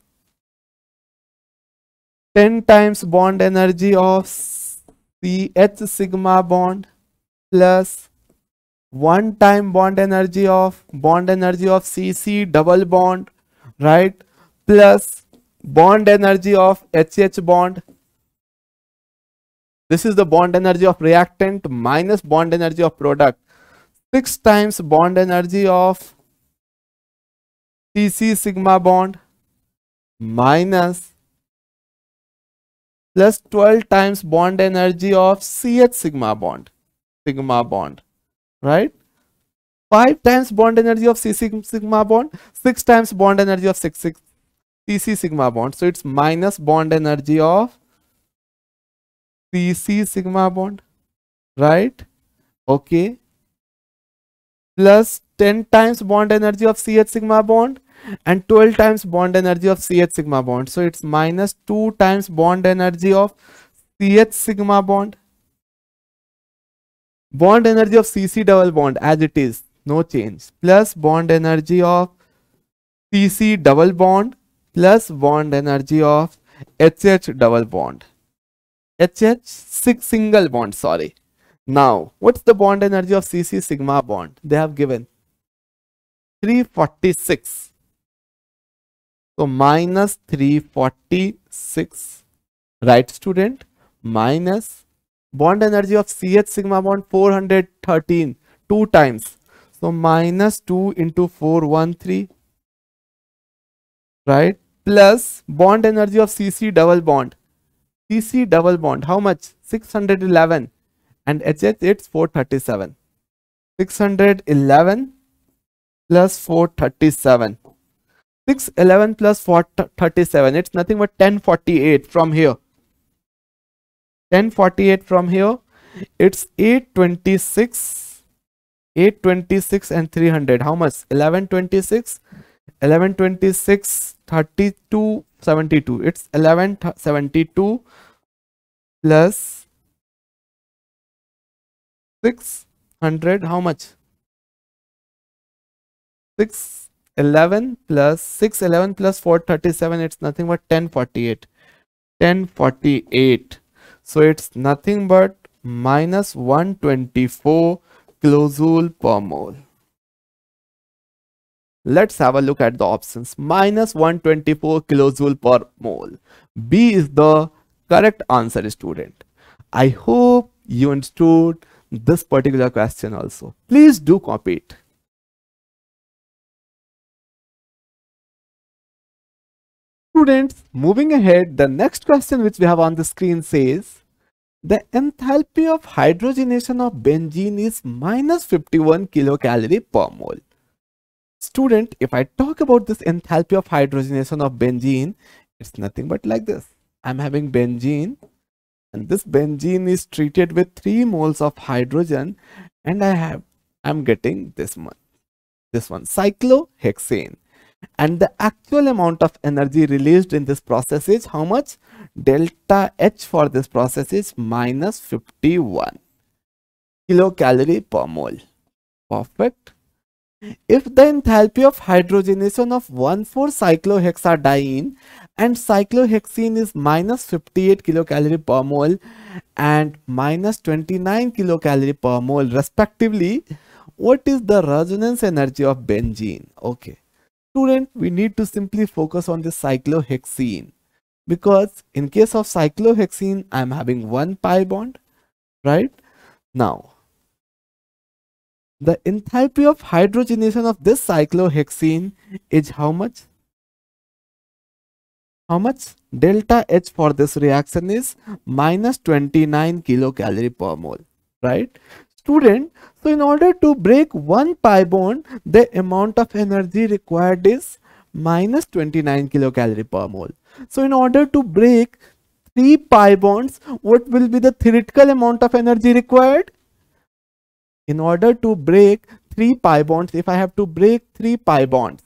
10 times bond energy of CH sigma bond plus one time bond energy of bond energy of cc double bond right? Plus bond energy of hh bond. This is the bond energy of reactant minus bond energy of product. 6 times bond energy of cc sigma bond minus plus 12 times bond energy of ch sigma bond sigma bond right? 5 times bond energy of c sigma bond 6 times bond energy of 6 6 cc sigma bond. So it's minus bond energy of cc sigma bond right? Okay. Plus 10 times bond energy of ch sigma bond and 12 times bond energy of CH sigma bond. So it's minus 2 times bond energy of CH sigma bond. Bond energy of CC double bond as it is, no change. Plus bond energy of CC double bond plus bond energy of HH double bond. HH six single bond, sorry. Now, what's the bond energy of CC sigma bond? They have given 346. So minus 346, right student? Minus bond energy of CH sigma bond 413, 2 times. So minus 2 into 413, right? Plus bond energy of CC double bond. CC double bond, how much? 611 and HH it's 437. 611 plus 437. 611 plus 437 it's nothing but 1048 from here. 1048 from here. It's 826 826 and 300 how much? 1126 1126 32 72 it's 1172 plus 600 how much 611 plus 611 plus 437 it's nothing but 1048 1048 so it's nothing but minus 124 kilojoule per mole. Let's have a look at the options. Minus 124 kilojoule per mole. B is the correct answer student. I hope you understood this particular question also. Please do copy it. Students, moving ahead, the next question which we have on the screen says, the enthalpy of hydrogenation of benzene is minus 51 kilocalorie per mole. Student, if I talk about this enthalpy of hydrogenation of benzene, it's nothing but like this. I'm having benzene and this benzene is treated with 3 moles of hydrogen and I have I'm getting this one this one cyclohexane and the actual amount of energy released in this process is how much delta H for this process is minus 51 kilocalorie per mole perfect if the enthalpy of hydrogenation of 1,4-cyclohexadiene and cyclohexene is minus 58 kilocalorie per mole and minus 29 kilocalorie per mole respectively, what is the resonance energy of benzene? Okay. Student, we need to simply focus on the cyclohexene because in case of cyclohexene, I'm having one pi bond, right? Now, the enthalpy of hydrogenation of this cyclohexene is how much? How much? Delta H for this reaction is minus 29 kilocalorie per mole, right? Student, so in order to break one pi bond, the amount of energy required is minus 29 kilocalorie per mole. So in order to break three pi bonds, what will be the theoretical amount of energy required? in order to break three pi bonds if i have to break three pi bonds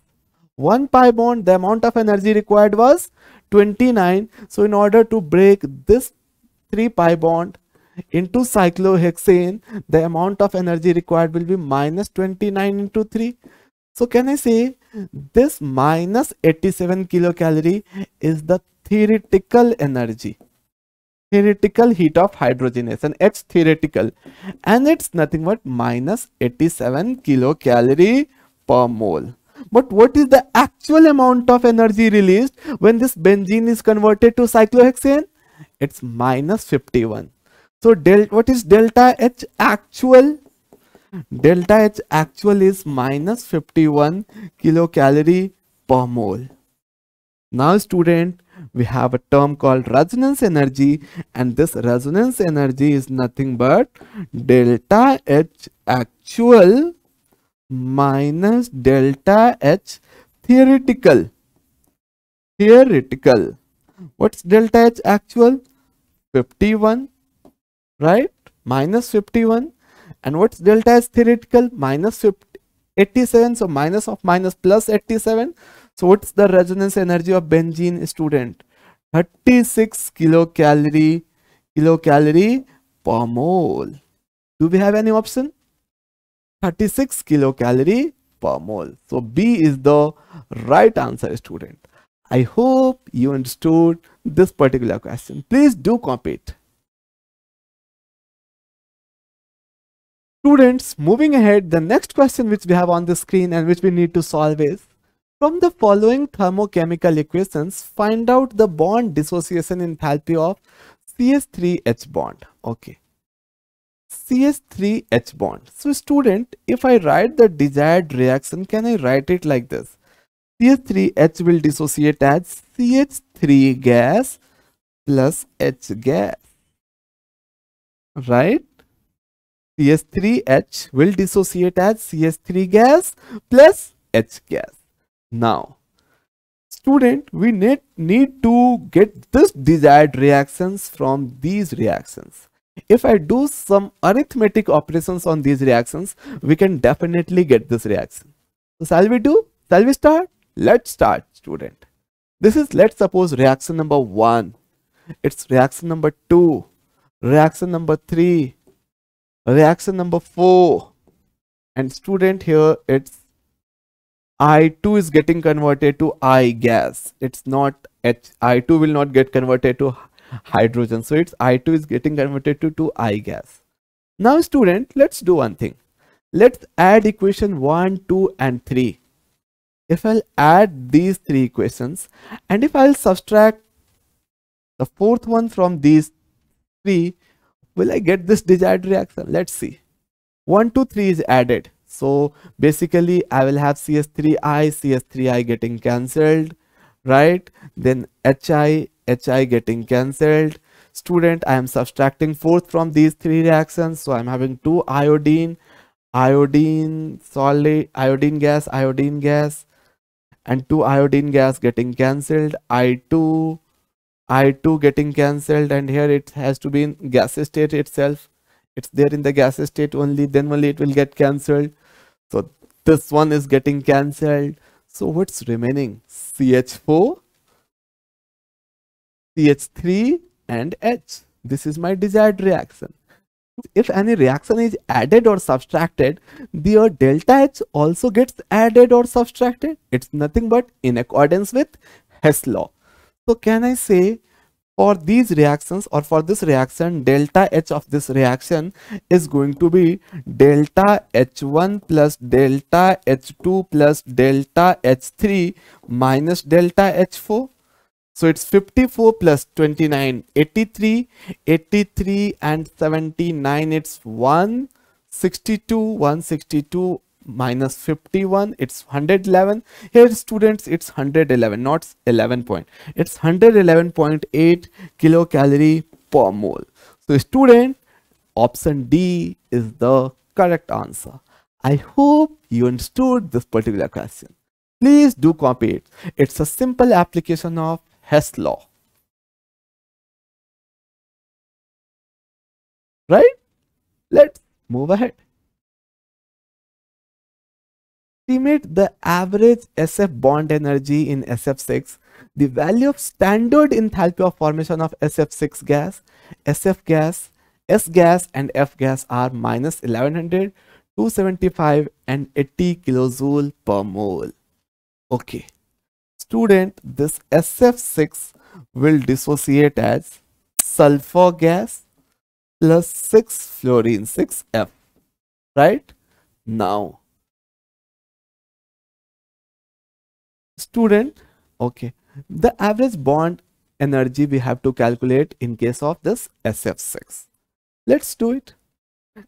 one pi bond the amount of energy required was 29 so in order to break this three pi bond into cyclohexane the amount of energy required will be minus 29 into 3 so can i say this minus 87 kilocalorie is the theoretical energy theoretical heat of hydrogenation H theoretical and it's nothing but minus 87 kilocalorie per mole. But what is the actual amount of energy released when this benzene is converted to cyclohexane? It's minus 51. So del what is delta H actual? Delta H actual is minus 51 kilocalorie per mole. Now student, we have a term called resonance energy and this resonance energy is nothing but delta H actual minus delta H theoretical. Theoretical. What's delta H actual? 51, right? Minus 51. And what's delta H theoretical? Minus 50, 87 so minus of minus plus 87 so what's the resonance energy of benzene student? 36 kilocalorie kilocalorie per mole. Do we have any option? 36 kilocalorie per mole. So b is the right answer student. I hope you understood this particular question. Please do copy Students, moving ahead, the next question which we have on the screen and which we need to solve is, from the following thermochemical equations, find out the bond dissociation enthalpy of CH3H bond. Okay. CH3H bond. So student, if I write the desired reaction, can I write it like this? CH3H will dissociate as CH3 gas plus H gas. Right? CH3H will dissociate as CH3 gas plus H gas. Now, student, we need, need to get this desired reactions from these reactions. If I do some arithmetic operations on these reactions, we can definitely get this reaction. So shall we do? Shall we start? Let's start, student. This is, let's suppose, reaction number 1. It's reaction number 2. Reaction number 3 reaction number 4 and student here it's I2 is getting converted to I gas. It's not H I2 will not get converted to hydrogen. So it's I2 is getting converted to, to I gas. Now student let's do one thing. Let's add equation 1 2 and 3 if I'll add these three equations and if I'll subtract the fourth one from these three will I get this desired reaction? Let's see. 1, 2, 3 is added. So basically I will have CH3I, CH3I getting cancelled, right? Then HI, HI getting cancelled. Student, I am subtracting fourth from these three reactions. So I'm having two iodine, iodine, solid, iodine gas, iodine gas, and two iodine gas getting cancelled. I2, I2 getting cancelled and here it has to be in gas state itself. It's there in the gas state only, then only it will get cancelled. So this one is getting cancelled. So what's remaining? CH4, CH3 and H. This is my desired reaction. If any reaction is added or subtracted, the uh, delta H also gets added or subtracted. It's nothing but in accordance with Hess law. So can I say for these reactions or for this reaction delta H of this reaction is going to be delta H1 plus delta H2 plus delta H3 minus delta H4. So it's 54 plus 29, 83, 83 and 79, it's 162, 162 minus 51 it's 111 here students it's 111 not 11 point. It's 111.8 kilocalorie per mole. So student option d is the correct answer. I hope you understood this particular question. Please do copy it. It's a simple application of hess law. Right? Let's move ahead estimate the average SF bond energy in SF6, the value of standard enthalpy of formation of SF6 gas, SF gas, S gas and F gas are minus 1100, 275 and 80 kilojoule per mole. Okay. Student, this SF6 will dissociate as sulfur gas plus 6 fluorine 6F. Right? Now, student. Okay. The average bond energy we have to calculate in case of this SF6 let's do it.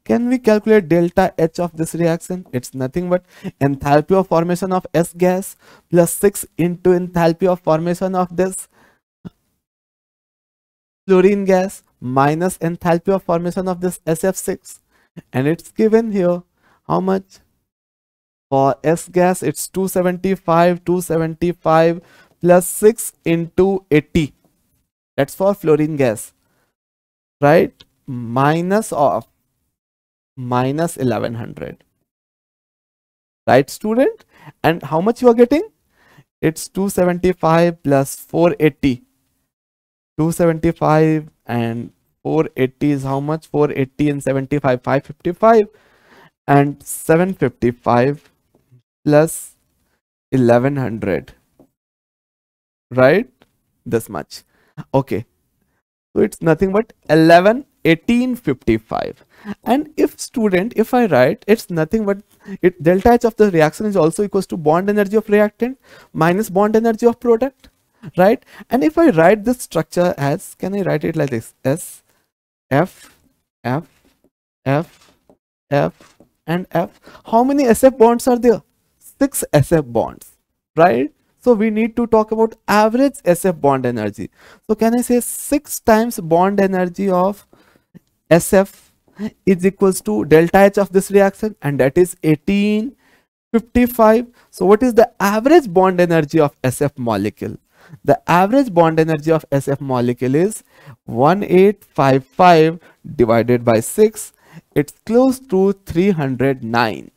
Can we calculate delta H of this reaction? It's nothing but enthalpy of formation of S gas plus 6 into enthalpy of formation of this fluorine gas minus enthalpy of formation of this SF6 and it's given here. How much for S gas, it's 275, 275 plus 6 into 80. That's for fluorine gas, right? Minus of minus 1100, right student? And how much you are getting? It's 275 plus 480 275 and 480 is how much? 480 and 75 555 and 755 plus 1100 right? This much. Okay. So it's nothing but 11 1855 and if student if i write it's nothing but it delta h of the reaction is also equals to bond energy of reactant minus bond energy of product. Right? And if i write this structure as can i write it like this? S f f f f and f. How many sf bonds are there six sf bonds right so we need to talk about average SF bond energy. So can I say 6 times bond energy of SF is equals to delta H of this reaction and that is 1855. So what is the average bond energy of SF molecule? The average bond energy of SF molecule is 1855 divided by 6. It's close to 309.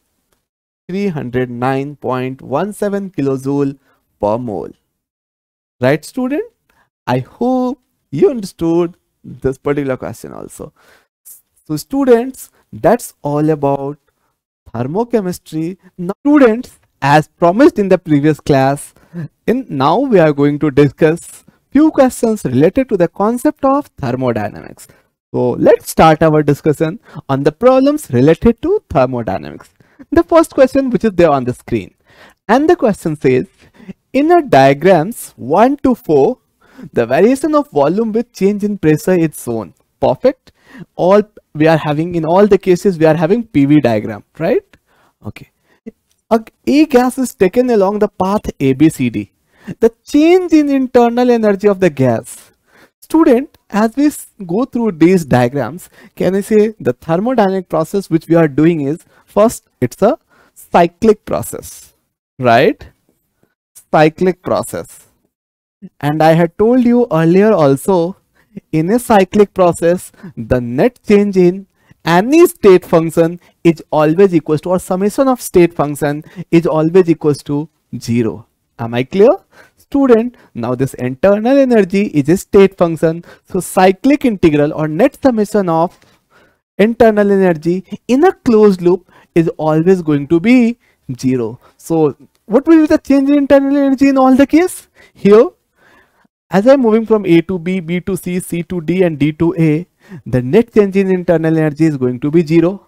309.17 kilojoule per mole. Right student? I hope you understood this particular question also. So students, that's all about thermochemistry. Now students, as promised in the previous class, in now we are going to discuss few questions related to the concept of thermodynamics. So let's start our discussion on the problems related to thermodynamics. The first question which is there on the screen. And the question says, in a diagrams 1 to 4, the variation of volume with change in pressure is shown. Perfect. All we are having in all the cases we are having PV diagram, right? Okay. A gas is taken along the path ABCD. The change in internal energy of the gas. Student, as we go through these diagrams, can I say the thermodynamic process which we are doing is first it's a cyclic process, right? cyclic process. And I had told you earlier also, in a cyclic process, the net change in any state function is always equals to or summation of state function is always equals to 0. Am I clear? Student, now this internal energy is a state function. So cyclic integral or net summation of internal energy in a closed loop is always going to be 0. So what will be the change in internal energy in all the case? Here, as I'm moving from A to B, B to C, C to D and D to A, the net change in internal energy is going to be 0.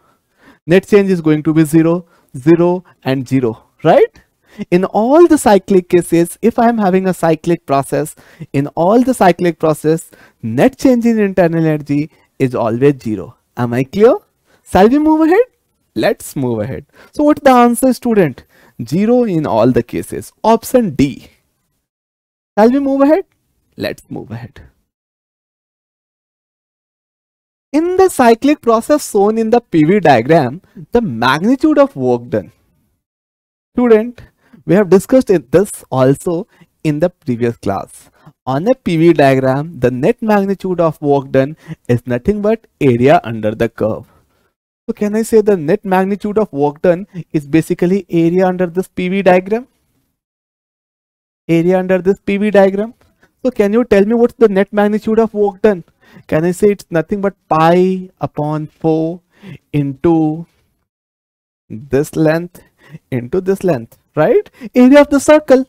Net change is going to be 0, 0 and 0, right? In all the cyclic cases, if I am having a cyclic process, in all the cyclic process, net change in internal energy is always 0. Am I clear? Shall we move ahead? Let's move ahead. So what's the answer student? 0 in all the cases. Option D. Shall we move ahead? Let's move ahead. In the cyclic process shown in the PV diagram, the magnitude of work done. Student, we have discussed this also in the previous class. On a PV diagram, the net magnitude of work done is nothing but area under the curve. So can I say the net magnitude of work done is basically area under this PV diagram? Area under this PV diagram. So can you tell me what's the net magnitude of work done? Can I say it's nothing but pi upon 4 into this length into this length, right? Area of the circle.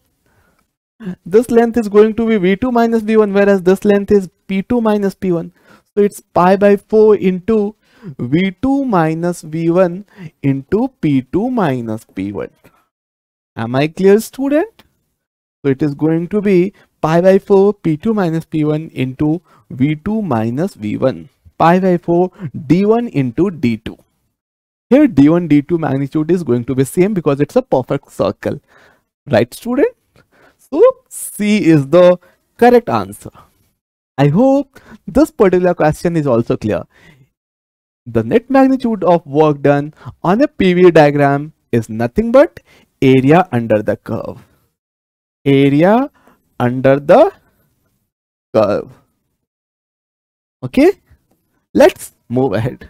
This length is going to be V2 minus V1 whereas this length is P2 minus P1. So it's pi by 4 into V2 minus V1 into P2 minus P1. Am I clear student? So it is going to be pi by 4 P2 minus P1 into V2 minus V1. Pi by 4 D1 into D2. Here D1 D2 magnitude is going to be same because it's a perfect circle. Right student? So C is the correct answer. I hope this particular question is also clear the net magnitude of work done on a PV diagram is nothing but area under the curve. Area under the curve. Okay, let's move ahead.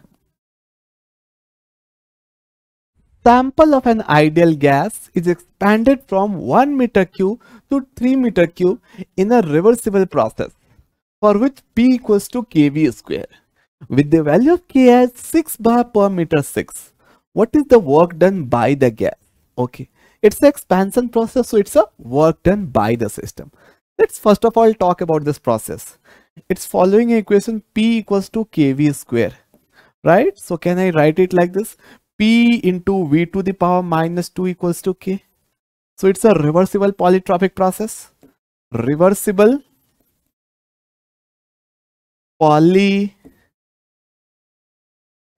sample of an ideal gas is expanded from 1 meter cube to 3 meter cube in a reversible process for which P equals to kV square. With the value of K as 6 bar per meter 6, what is the work done by the gas? Okay, it's an expansion process, so it's a work done by the system. Let's first of all talk about this process. It's following equation P equals to kV square, right? So can I write it like this? P into V to the power minus 2 equals to K. So it's a reversible polytropic process. Reversible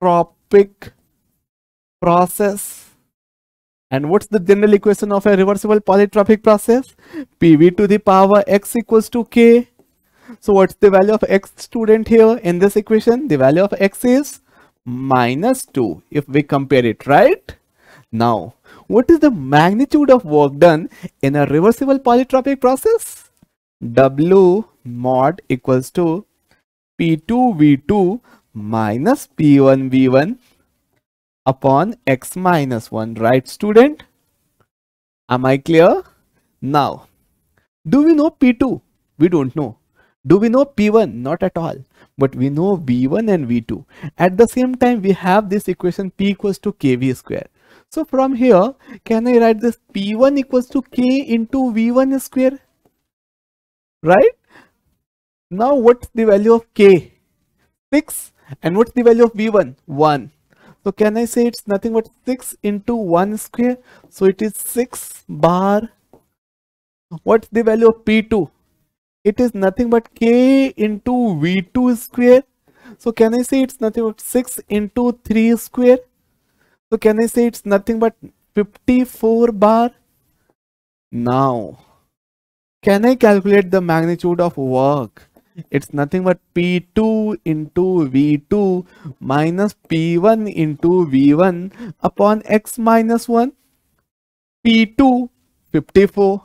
polytropic process. And what's the general equation of a reversible polytropic process? PV to the power x equals to K. So what's the value of x student here in this equation? The value of x is minus 2 if we compare it, right? Now, what is the magnitude of work done in a reversible polytropic process? W mod equals to P2 V2 minus P1 V1 upon x minus 1, right student? Am I clear? Now, do we know P2? We don't know. Do we know P1? Not at all but we know v1 and v2 at the same time we have this equation p equals to kv square so from here can i write this p1 equals to k into v1 square right now what's the value of k 6 and what's the value of v1 1 so can i say it's nothing but 6 into 1 square? So it is 6 bar. What's the value of p2 it is nothing but k into v2 square. So can i say it's nothing but 6 into 3 square? So can i say it's nothing but 54 bar? Now can i calculate the magnitude of work it's nothing but p2 into v2 minus p1 into v1 upon x minus 1 p2 54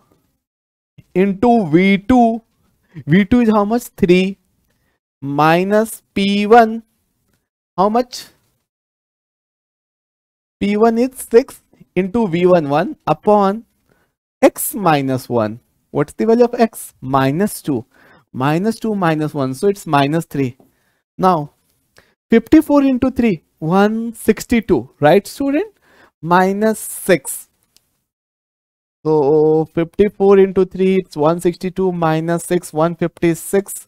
into v2 V2 is how much? 3 minus P1. How much? P1 is 6 into V1 1 upon x minus 1. What's the value of x? Minus 2. Minus 2 minus 1. So it's minus 3. Now 54 into 3. 162. Right student? Minus 6. So 54 into 3, it's 162 minus 6, 156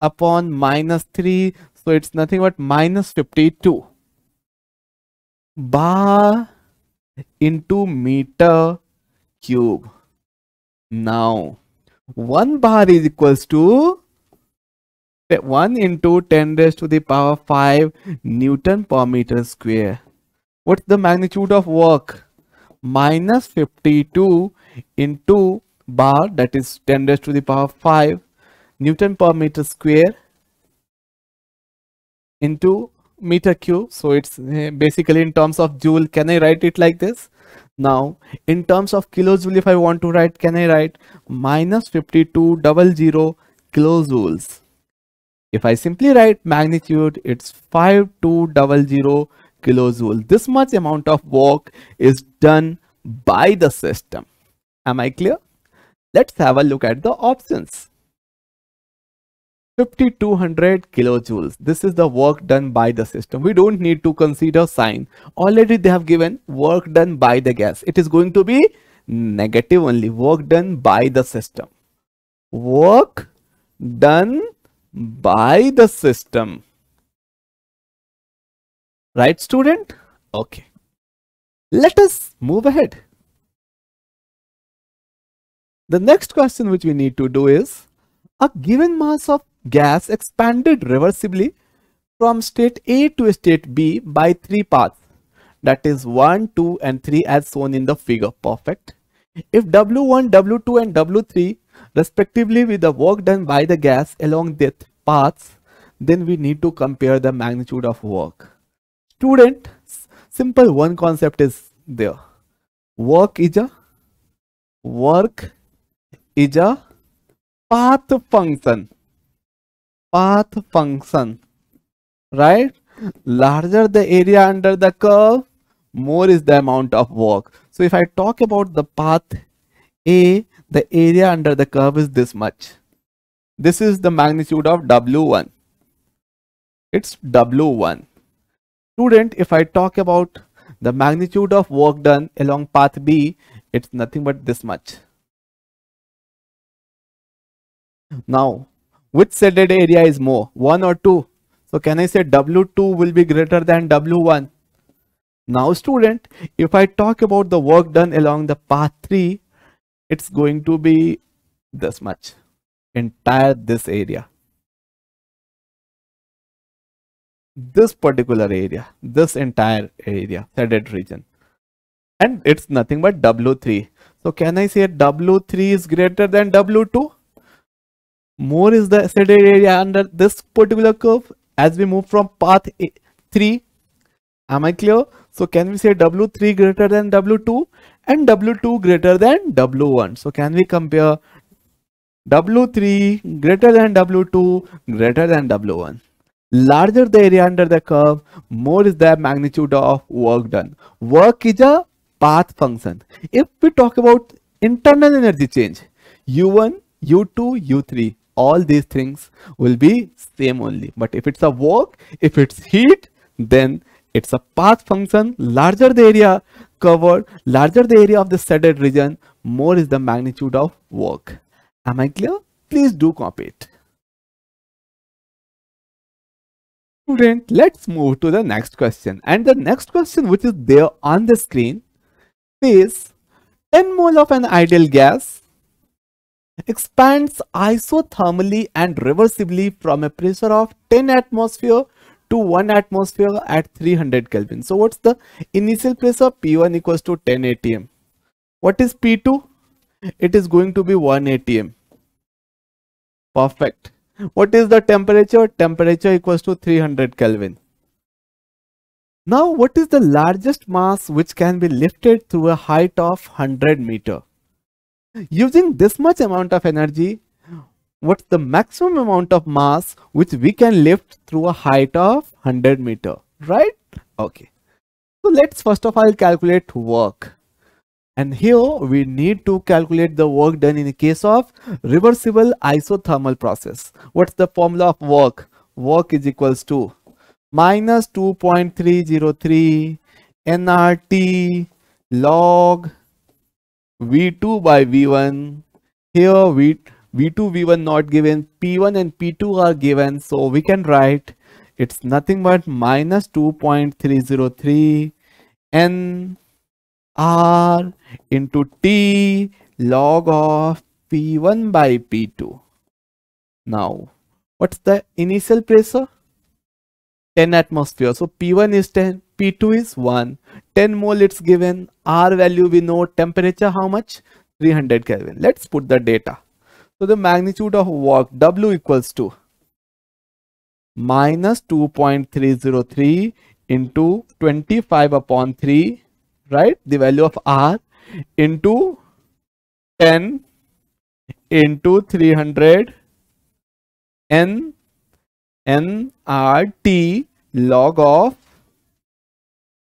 upon minus 3. So it's nothing but minus 52 bar into meter cube. Now 1 bar is equals to 1 into 10 raised to the power 5 Newton per meter square. What's the magnitude of work? minus 52 into bar that is 10 raised to the power 5 Newton per meter square into meter cube so it's uh, basically in terms of joule can I write it like this now in terms of kilojoule if I want to write can I write minus 52 double zero kilojoules if I simply write magnitude it's 5200 kilojoule. This much amount of work is done by the system. Am I clear? Let's have a look at the options. 5200 kilojoules. This is the work done by the system. We don't need to consider sign. Already they have given work done by the gas. It is going to be negative only. Work done by the system. Work done by the system. Right, student? Okay. Let us move ahead. The next question which we need to do is, a given mass of gas expanded reversibly from state A to state B by three paths. That is 1, 2 and 3 as shown in the figure. Perfect. If W1, W2 and W3 respectively with the work done by the gas along the paths, then we need to compare the magnitude of work student simple one concept is there work is a work is a path function path function right larger the area under the curve more is the amount of work. So if I talk about the path A, the area under the curve is this much. This is the magnitude of W1. It's W1. Student, if I talk about the magnitude of work done along path B, it's nothing but this much. Now, which shaded area is more, 1 or 2? So can I say W2 will be greater than W1? Now student, if I talk about the work done along the path 3, it's going to be this much, entire this area. This particular area, this entire area, shaded region. And it's nothing but W3. So can I say W3 is greater than W2? More is the shaded area under this particular curve as we move from path 3 am i clear? So can we say w3 greater than w2 and w2 greater than w1 so can we compare w3 greater than w2 greater than w1 larger the area under the curve more is the magnitude of work done. Work is a path function. If we talk about internal energy change u1 u2 u3 all these things will be same only. But if it's a work if it's heat then it's a path function larger the area covered larger the area of the shaded region more is the magnitude of work. Am i clear? Please do copy it. Student let's move to the next question. And the next question which is there on the screen is 10 mole of an ideal gas expands isothermally and reversibly from a pressure of 10 atmosphere to 1 atmosphere at 300 Kelvin. So what's the initial pressure? P1 equals to 10 atm. What is P2? It is going to be 1 atm. Perfect. What is the temperature? Temperature equals to 300 Kelvin. Now what is the largest mass which can be lifted through a height of 100 meter? Using this much amount of energy, what's the maximum amount of mass which we can lift through a height of 100 meter, right? Okay. So let's first of all calculate work. And here we need to calculate the work done in the case of reversible isothermal process. What's the formula of work? Work is equals to minus 2.303 nRT log v2 by v1 here v v2 v1 not given. P1 and p2 are given. So we can write it's nothing but minus 2.303 n r into t log of p1 by p2 now what's the initial pressure 10 atmosphere so p1 is 10 P2 is 1. 10 mole it's given. R value we know. Temperature how much? 300 Kelvin. Let's put the data. So the magnitude of work W equals to minus 2.303 into 25 upon 3 right the value of r into 10 into 300 n n r t log of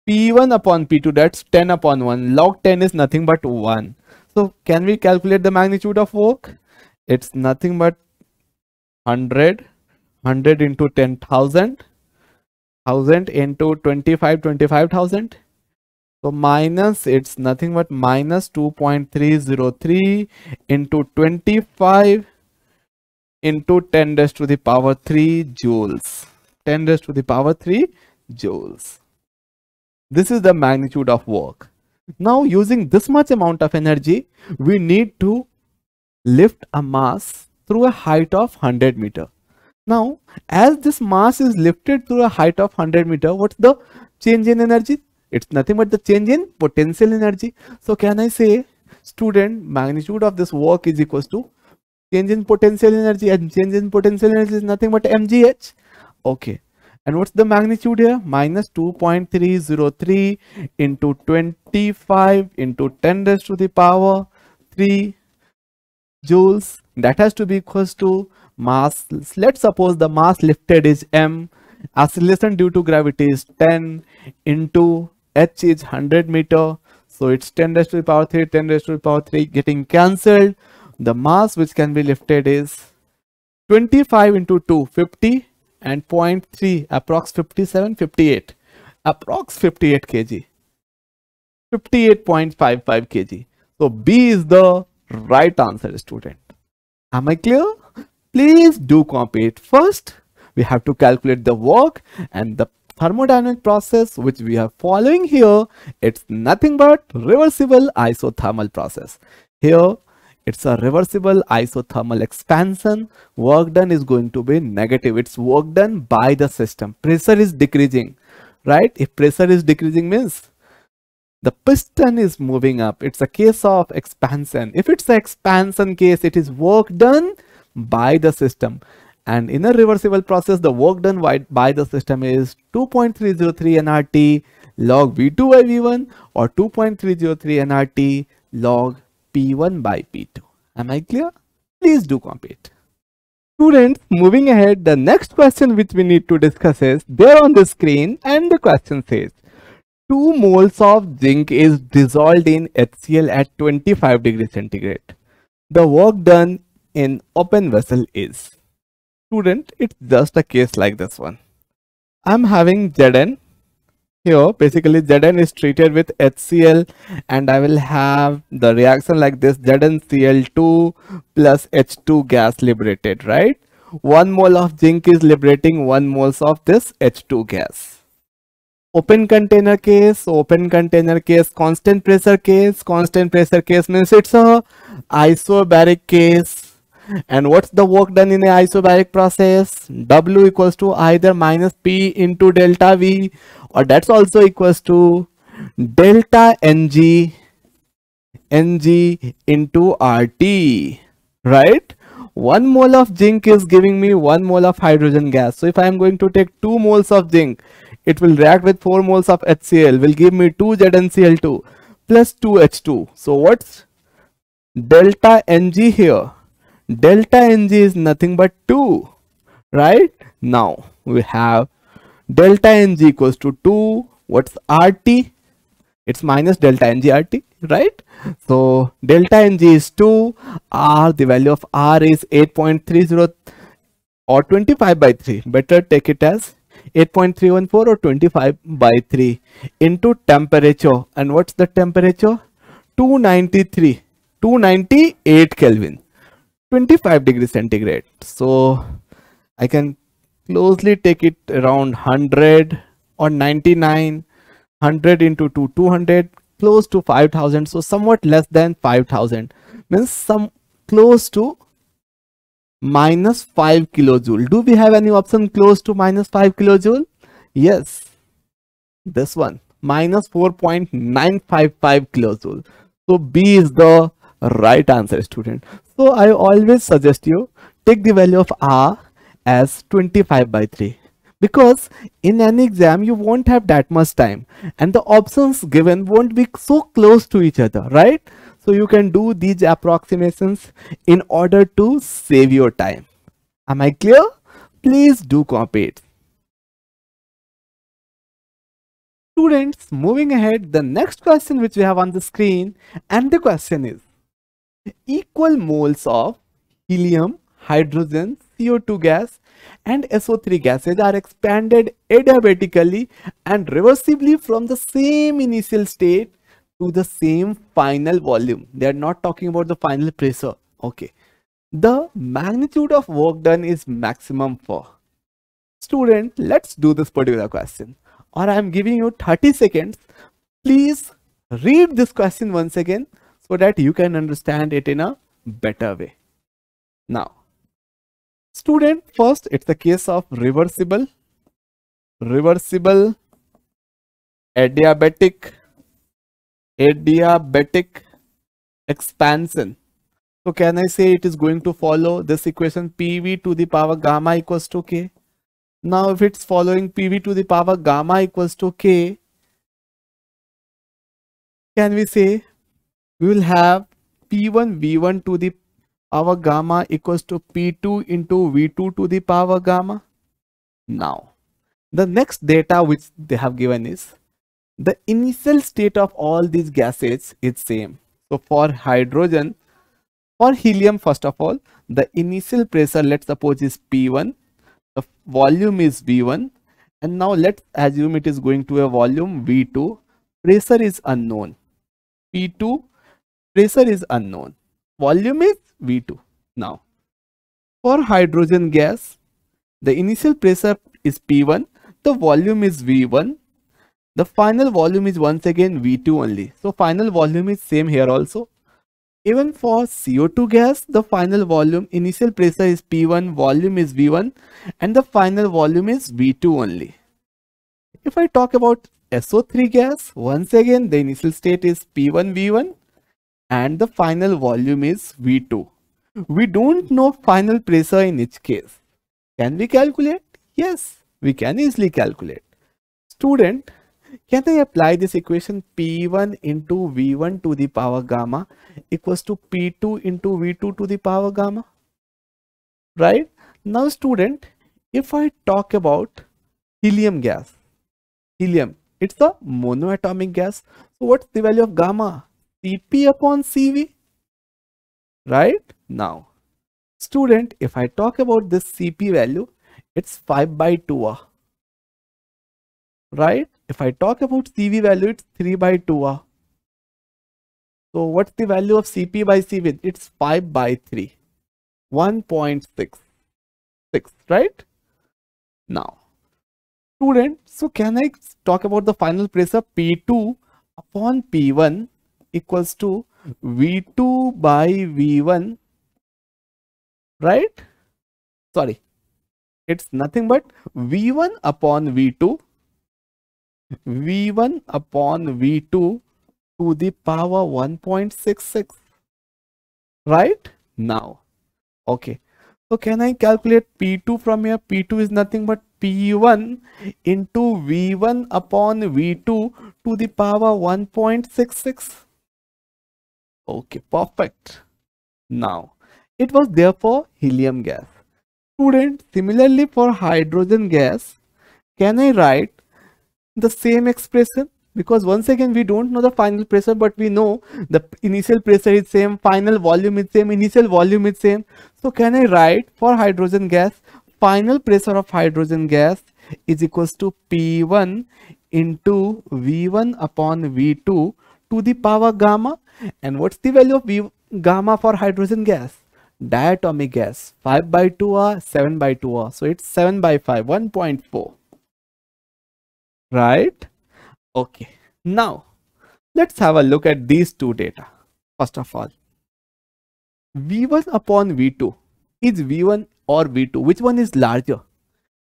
P1 upon P2 that's 10 upon 1 log 10 is nothing but 1 so can we calculate the magnitude of work? It's nothing but 100 100 into 10,000 1000 into 25 25000 so minus it's nothing but minus 2.303 into 25 into 10 raised to the power 3 joules 10 raised to the power 3 joules this is the magnitude of work. Now using this much amount of energy, we need to lift a mass through a height of 100 meter. Now, as this mass is lifted through a height of 100 meter, what's the change in energy? It's nothing but the change in potential energy. So can I say student magnitude of this work is equals to change in potential energy and change in potential energy is nothing but mgh. Okay. And what's the magnitude here? Minus 2.303 into 25 into 10 raised to the power 3 joules. That has to be equals to mass. Let's suppose the mass lifted is m. Acceleration due to gravity is 10 into h is 100 meter so it's 10 raised to the power 3 10 raised to the power 3 getting cancelled the mass which can be lifted is 25 into 2 50 and 0.3 approx 57 58 approx 58 kg. 58.55 kg. So b is the right answer student. Am i clear? Please do copy it first. We have to calculate the work and the thermodynamic process which we are following here. It's nothing but reversible isothermal process. Here it's a reversible isothermal expansion. Work done is going to be negative. It's work done by the system. Pressure is decreasing right? If pressure is decreasing means the piston is moving up. It's a case of expansion. If it's an expansion case it is work done by the system. And in a reversible process the work done by the system is 2.303 nrt log v2 by v1 or 2.303 nrt log P1 by P2. Am I clear? Please do compete. Students, moving ahead, the next question which we need to discuss is there on the screen and the question says 2 moles of zinc is dissolved in HCl at 25 degrees centigrade. The work done in open vessel is. Student, it's just a case like this one. I'm having Zn here. Basically Zn is treated with HCl and I will have the reaction like this. ZnCl2 plus H2 gas liberated right? 1 mole of zinc is liberating 1 moles of this H2 gas. Open container case. Open container case constant pressure case. Constant pressure case means it's a isobaric case and what's the work done in a isobaric process w equals to either minus p into delta v or that's also equals to delta ng ng into RT, right? 1 mole of zinc is giving me 1 mole of hydrogen gas. So if I am going to take 2 moles of zinc, it will react with 4 moles of HCl, will give me 2 ZnCl2 plus 2 H2. So what's delta Ng here? Delta Ng is nothing but 2, right? Now we have delta ng equals to 2 what's rt it's minus delta ng rt right? So delta ng is 2 r the value of r is 8.30 or 25 by 3 better take it as 8.314 or 25 by 3 into temperature. And what's the temperature? 293 298 kelvin 25 degrees centigrade. So i can closely take it around 100 or 99 100 into 2 200 close to 5000 so somewhat less than 5000 means some close to minus 5 kilojoule. Do we have any option close to minus 5 kilojoule? Yes. This one minus 4.955 kilojoule. So b is the right answer student so i always suggest you take the value of r as 25 by 3 because in an exam you won't have that much time. And the options given won't be so close to each other right? So you can do these approximations in order to save your time. Am i clear? Please do copy it. Students moving ahead the next question which we have on the screen and the question is equal moles of helium hydrogen CO2 gas and SO3 gases are expanded adiabatically and reversibly from the same initial state to the same final volume. They are not talking about the final pressure. Okay. The magnitude of work done is maximum for. Student, let's do this particular question. Or I am giving you 30 seconds. Please read this question once again so that you can understand it in a better way. Now, Student, first it's the case of reversible, reversible, adiabatic, adiabatic expansion. So can I say it is going to follow this equation PV to the power gamma equals to K? Now if it's following PV to the power gamma equals to K, can we say we will have P1 V1 to the power gamma equals to P2 into V2 to the power gamma. Now, the next data which they have given is the initial state of all these gases is same. So for hydrogen, for helium first of all, the initial pressure let's suppose is P1, the volume is V1 and now let's assume it is going to a volume V2, pressure is unknown. P2, pressure is unknown, volume is V2. Now for hydrogen gas, the initial pressure is P1, the volume is V1 the final volume is once again V2 only. So final volume is same here also. Even for CO2 gas, the final volume, initial pressure is P1, volume is V1 and the final volume is V2 only. If I talk about SO3 gas, once again the initial state is P1, V1 and the final volume is V2. We don't know final pressure in each case. Can we calculate? Yes, we can easily calculate. Student, can I apply this equation P1 into V1 to the power gamma equals to P2 into V2 to the power gamma? Right? Now student, if I talk about helium gas, helium, it's a monoatomic gas. So what's the value of gamma? Cp upon Cv? Right? Now, student, if I talk about this Cp value, it's 5 by 2 right? If I talk about CV value, it's 3 by 2. Uh. So what's the value of CP by CV? It's 5 by 3. 1.6. 6, right? Now, student, so can I talk about the final pressure P2 upon P1 equals to V2 by V1, right? Sorry, it's nothing but V1 upon V2 v1 upon v2 to the power 1.66 right? Now okay. So can i calculate p2 from here? P2 is nothing but p1 into v1 upon v2 to the power 1.66 okay perfect. Now it was therefore helium gas. Student similarly for hydrogen gas can i write the same expression? Because once again we don't know the final pressure but we know the initial pressure is same final volume is same initial volume is same. So can i write for hydrogen gas final pressure of hydrogen gas is equals to p1 into v1 upon v2 to the power gamma and what's the value of v gamma for hydrogen gas? Diatomic gas 5 by 2 r 7 by 2 r. So it's 7 by 5 1.4 right? Okay. Now let's have a look at these two data. First of all v1 upon v2 is v1 or v2 which one is larger?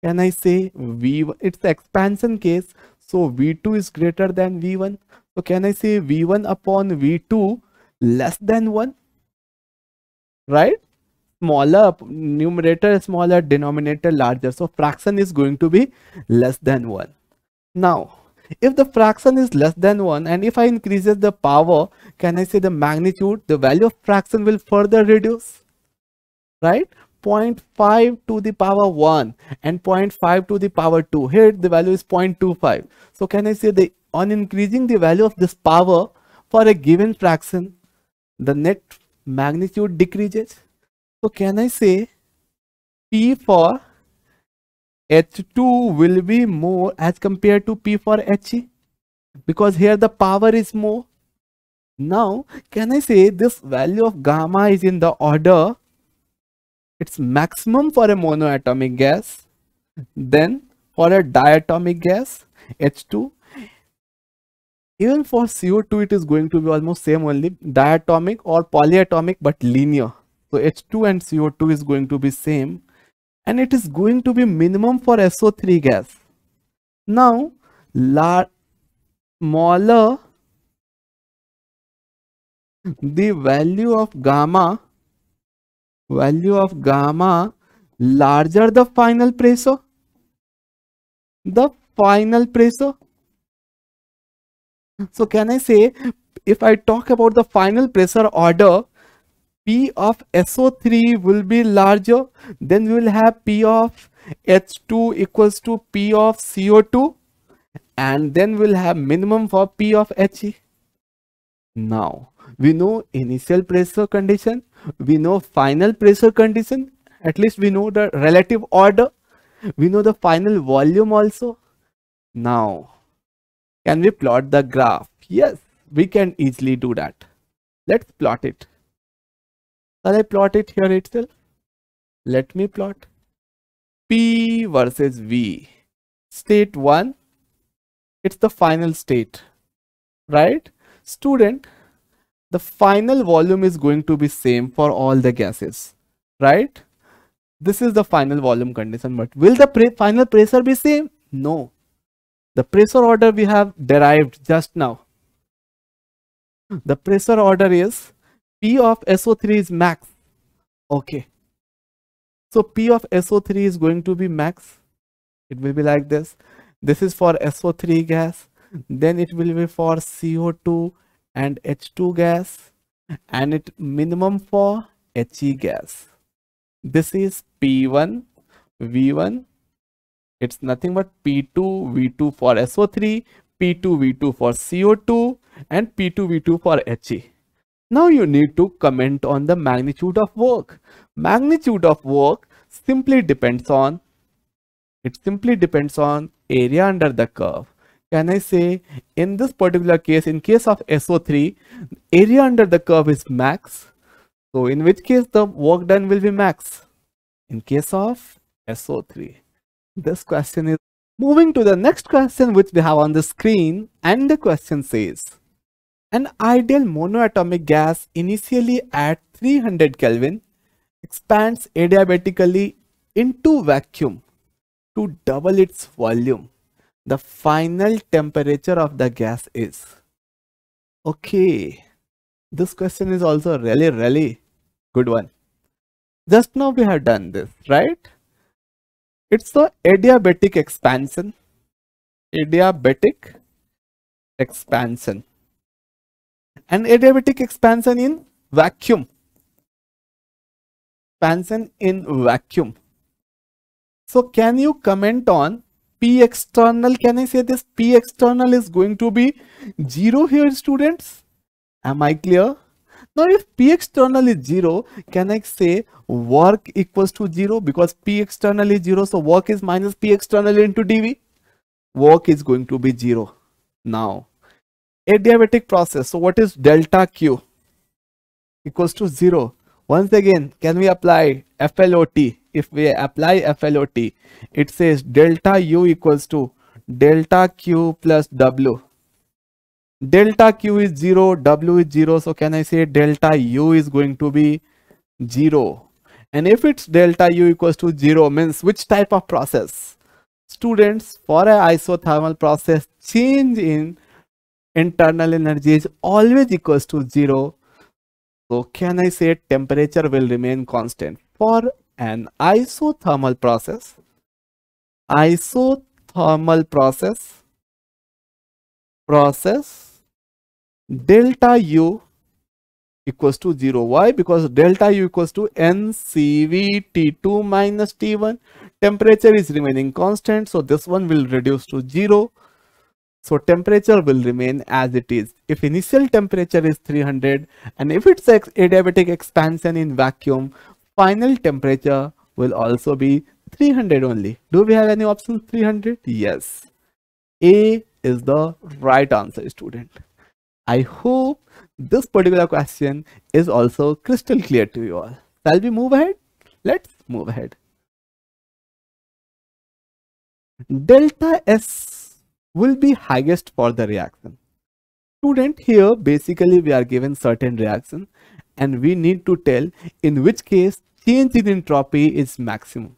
Can i say v1 it's the expansion case. So v2 is greater than v1 so can i say v1 upon v2 less than 1 right smaller numerator smaller denominator larger so fraction is going to be less than 1 now, if the fraction is less than 1 and if I increases the power, can I say the magnitude, the value of fraction will further reduce, right? 0.5 to the power 1 and 0.5 to the power 2. Here the value is 0.25. So can I say the on increasing the value of this power for a given fraction, the net magnitude decreases. So can I say P for H2 will be more as compared to P for He because here the power is more. Now, can I say this value of gamma is in the order, it's maximum for a monoatomic gas, then for a diatomic gas, H2, even for CO2 it is going to be almost same only, diatomic or polyatomic but linear. So H2 and CO2 is going to be same and it is going to be minimum for SO3 gas. Now, smaller the value of gamma, value of gamma, larger the final pressure, the final pressure. So can I say, if I talk about the final pressure order, P of SO3 will be larger, then we will have P of H2 equals to P of CO2 and then we'll have minimum for P of HE. Now, we know initial pressure condition, we know final pressure condition, at least we know the relative order, we know the final volume also. Now, can we plot the graph? Yes, we can easily do that. Let's plot it. Shall I plot it here itself? Let me plot. P versus V. State 1, it's the final state, right? Student, the final volume is going to be same for all the gases, right? This is the final volume condition, but will the final pressure be same? No. The pressure order we have derived just now. The pressure order is P of SO3 is max. Okay. So P of SO3 is going to be max. It will be like this. This is for SO3 gas. Then it will be for CO2 and H2 gas. And it minimum for HE gas. This is P1, V1. It's nothing but P2, V2 for SO3, P2, V2 for CO2 and P2, V2 for HE. Now you need to comment on the magnitude of work. Magnitude of work simply depends on, it simply depends on area under the curve. Can I say in this particular case, in case of SO3, area under the curve is max. So in which case the work done will be max. In case of SO3, this question is moving to the next question which we have on the screen and the question says, an ideal monoatomic gas initially at 300 Kelvin expands adiabatically into vacuum to double its volume. The final temperature of the gas is. Okay, this question is also really, really good one. Just now we have done this, right? It's the adiabatic expansion. Adiabatic expansion. And adiabatic expansion in vacuum. Expansion in vacuum. So can you comment on p external? Can i say this p external is going to be zero here students? Am i clear now if p external is zero can i say work equals to zero because p external is zero so work is minus p external into dv work is going to be zero now adiabatic process. So what is delta Q? Equals to 0. Once again, can we apply FLOT? If we apply FLOT, it says delta U equals to delta Q plus W. Delta Q is 0, W is 0. So can I say delta U is going to be 0? And if it's delta U equals to 0 means which type of process? Students, for an isothermal process, change in internal energy is always equals to zero. So can I say temperature will remain constant for an isothermal process? Isothermal process process delta U equals to 0. Why? Because delta U equals to NCV T2 minus T1. Temperature is remaining constant. So this one will reduce to 0. So temperature will remain as it is. If initial temperature is 300 and if it's adiabatic expansion in vacuum, final temperature will also be 300 only. Do we have any option 300? Yes. A is the right answer student. I hope this particular question is also crystal clear to you all. Shall we move ahead? Let's move ahead. Delta S will be highest for the reaction. Student here basically we are given certain reaction and we need to tell in which case change in entropy is maximum.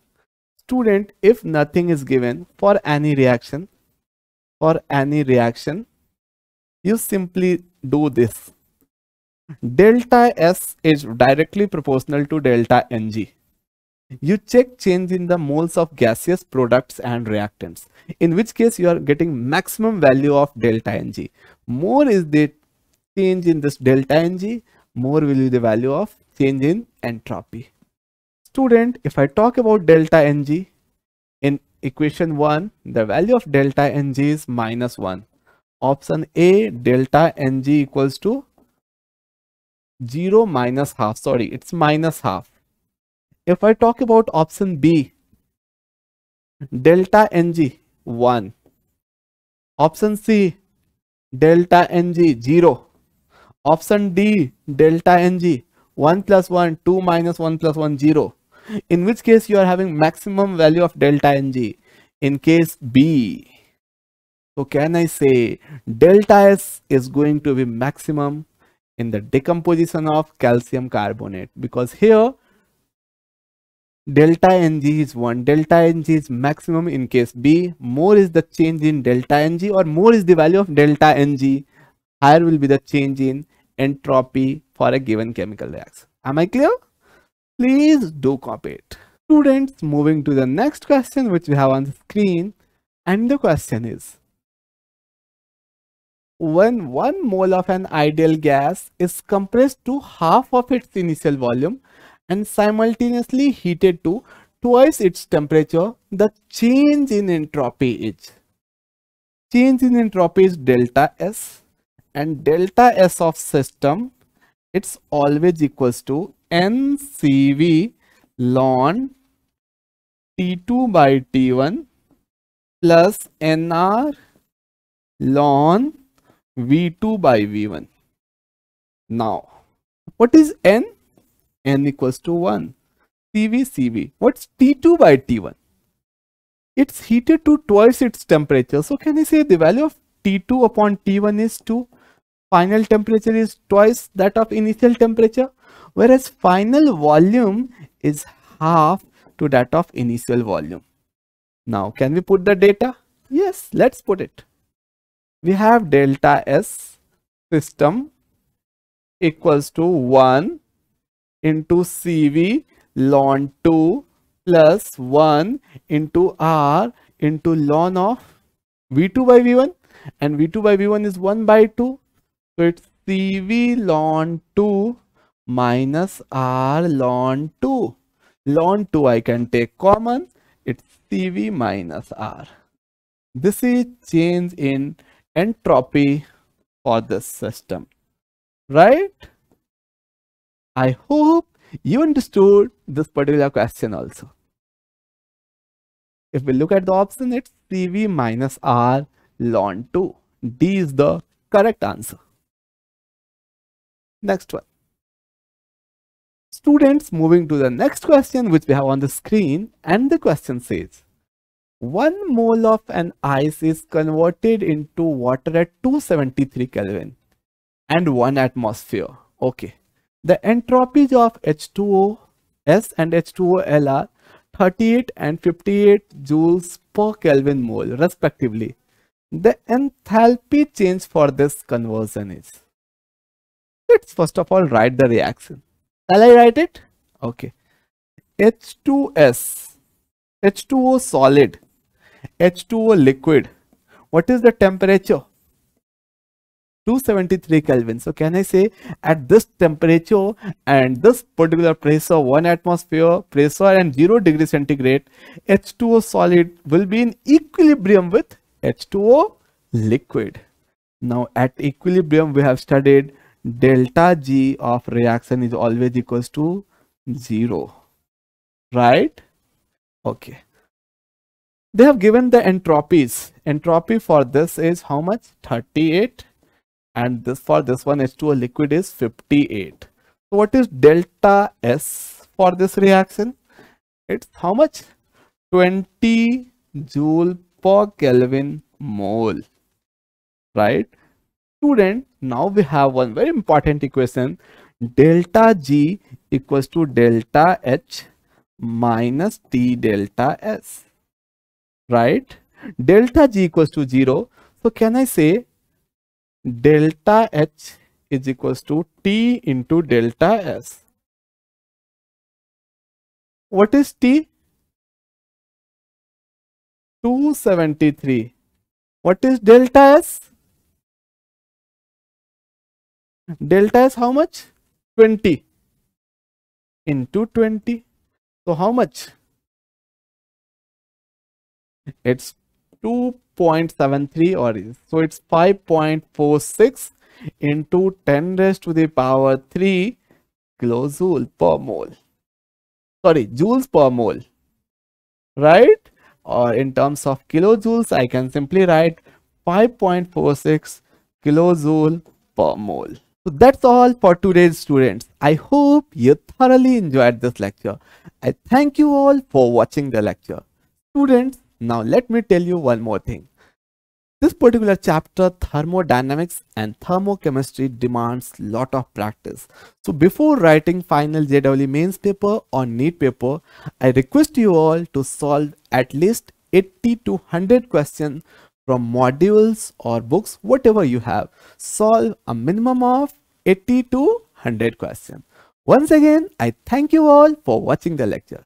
Student if nothing is given for any reaction for any reaction you simply do this. Delta S is directly proportional to delta Ng you check change in the moles of gaseous products and reactants in which case you are getting maximum value of delta ng more is the change in this delta ng more will be the value of change in entropy student if i talk about delta ng in equation 1, the value of delta ng is minus 1. Option A, delta ng equals to 0 minus half. Sorry, it's minus half. If I talk about option B, delta ng 1. Option C, delta ng 0. Option D, delta ng 1 plus 1, 2 minus 1 plus 1, 0. In which case you are having maximum value of delta ng. In case B, so can I say delta S is going to be maximum in the decomposition of calcium carbonate? Because here delta ng is 1 delta ng is maximum in case b more is the change in delta ng or more is the value of delta ng higher will be the change in entropy for a given chemical reaction. Am i clear? Please do copy it. Students moving to the next question which we have on the screen. And the question is when one mole of an ideal gas is compressed to half of its initial volume and simultaneously heated to twice its temperature, the change in entropy is change in entropy is delta S and delta S of system it's always equals to NCV ln T2 by T1 plus NR ln V2 by V1. Now, what is N? n equals to 1 cv cv what's t2 by t1 it's heated to twice its temperature. So can i say the value of t2 upon t1 is 2 final temperature is twice that of initial temperature. Whereas final volume is half to that of initial volume. Now can we put the data? Yes let's put it we have delta s system equals to 1 into CV ln 2 plus 1 into R into ln of V2 by V1 and V2 by V1 is 1 by 2. So it's CV ln 2 minus R ln 2. Ln 2 I can take common. It's CV minus R. This is change in entropy for this system. Right? I hope you understood this particular question also. If we look at the option, it's CV minus R ln 2. D is the correct answer. Next one. Students moving to the next question which we have on the screen and the question says, 1 mole of an ice is converted into water at 273 Kelvin and 1 atmosphere. Okay. The entropies of H2O S and H2OL are 38 and 58 joules per Kelvin mole respectively. The enthalpy change for this conversion is. Let's first of all write the reaction. Shall I write it? Okay. H2S, H2O solid, H2O liquid. What is the temperature? 273 Kelvin. So can I say at this temperature and this particular pressure, 1 atmosphere pressure and 0 degree centigrade, H2O solid will be in equilibrium with H2O liquid. Now at equilibrium we have studied delta G of reaction is always equals to 0. Right? Okay. They have given the entropies. Entropy for this is how much? 38 and this for this one H2O liquid is 58. So what is delta S for this reaction? It's how much? 20 joule per Kelvin mole, right? Student, now we have one very important equation. Delta G equals to delta H minus T delta S, right? Delta G equals to 0. So can I say delta H is equals to T into delta S. What is T? 273. What is delta S? Delta S how much? 20 into 20. So how much? It's 2.73 or so it's 5.46 into 10 raised to the power 3 kilojoule per mole. Sorry joules per mole. Right? Or in terms of kilojoules i can simply write 5.46 kilojoule per mole. So that's all for today's students. I hope you thoroughly enjoyed this lecture. I thank you all for watching the lecture. Students now let me tell you one more thing this particular chapter, thermodynamics and thermochemistry demands lot of practice. So before writing final JEE mains paper or NEET paper, I request you all to solve at least 80 to 100 questions from modules or books, whatever you have. Solve a minimum of 80 to 100 questions. Once again, I thank you all for watching the lecture.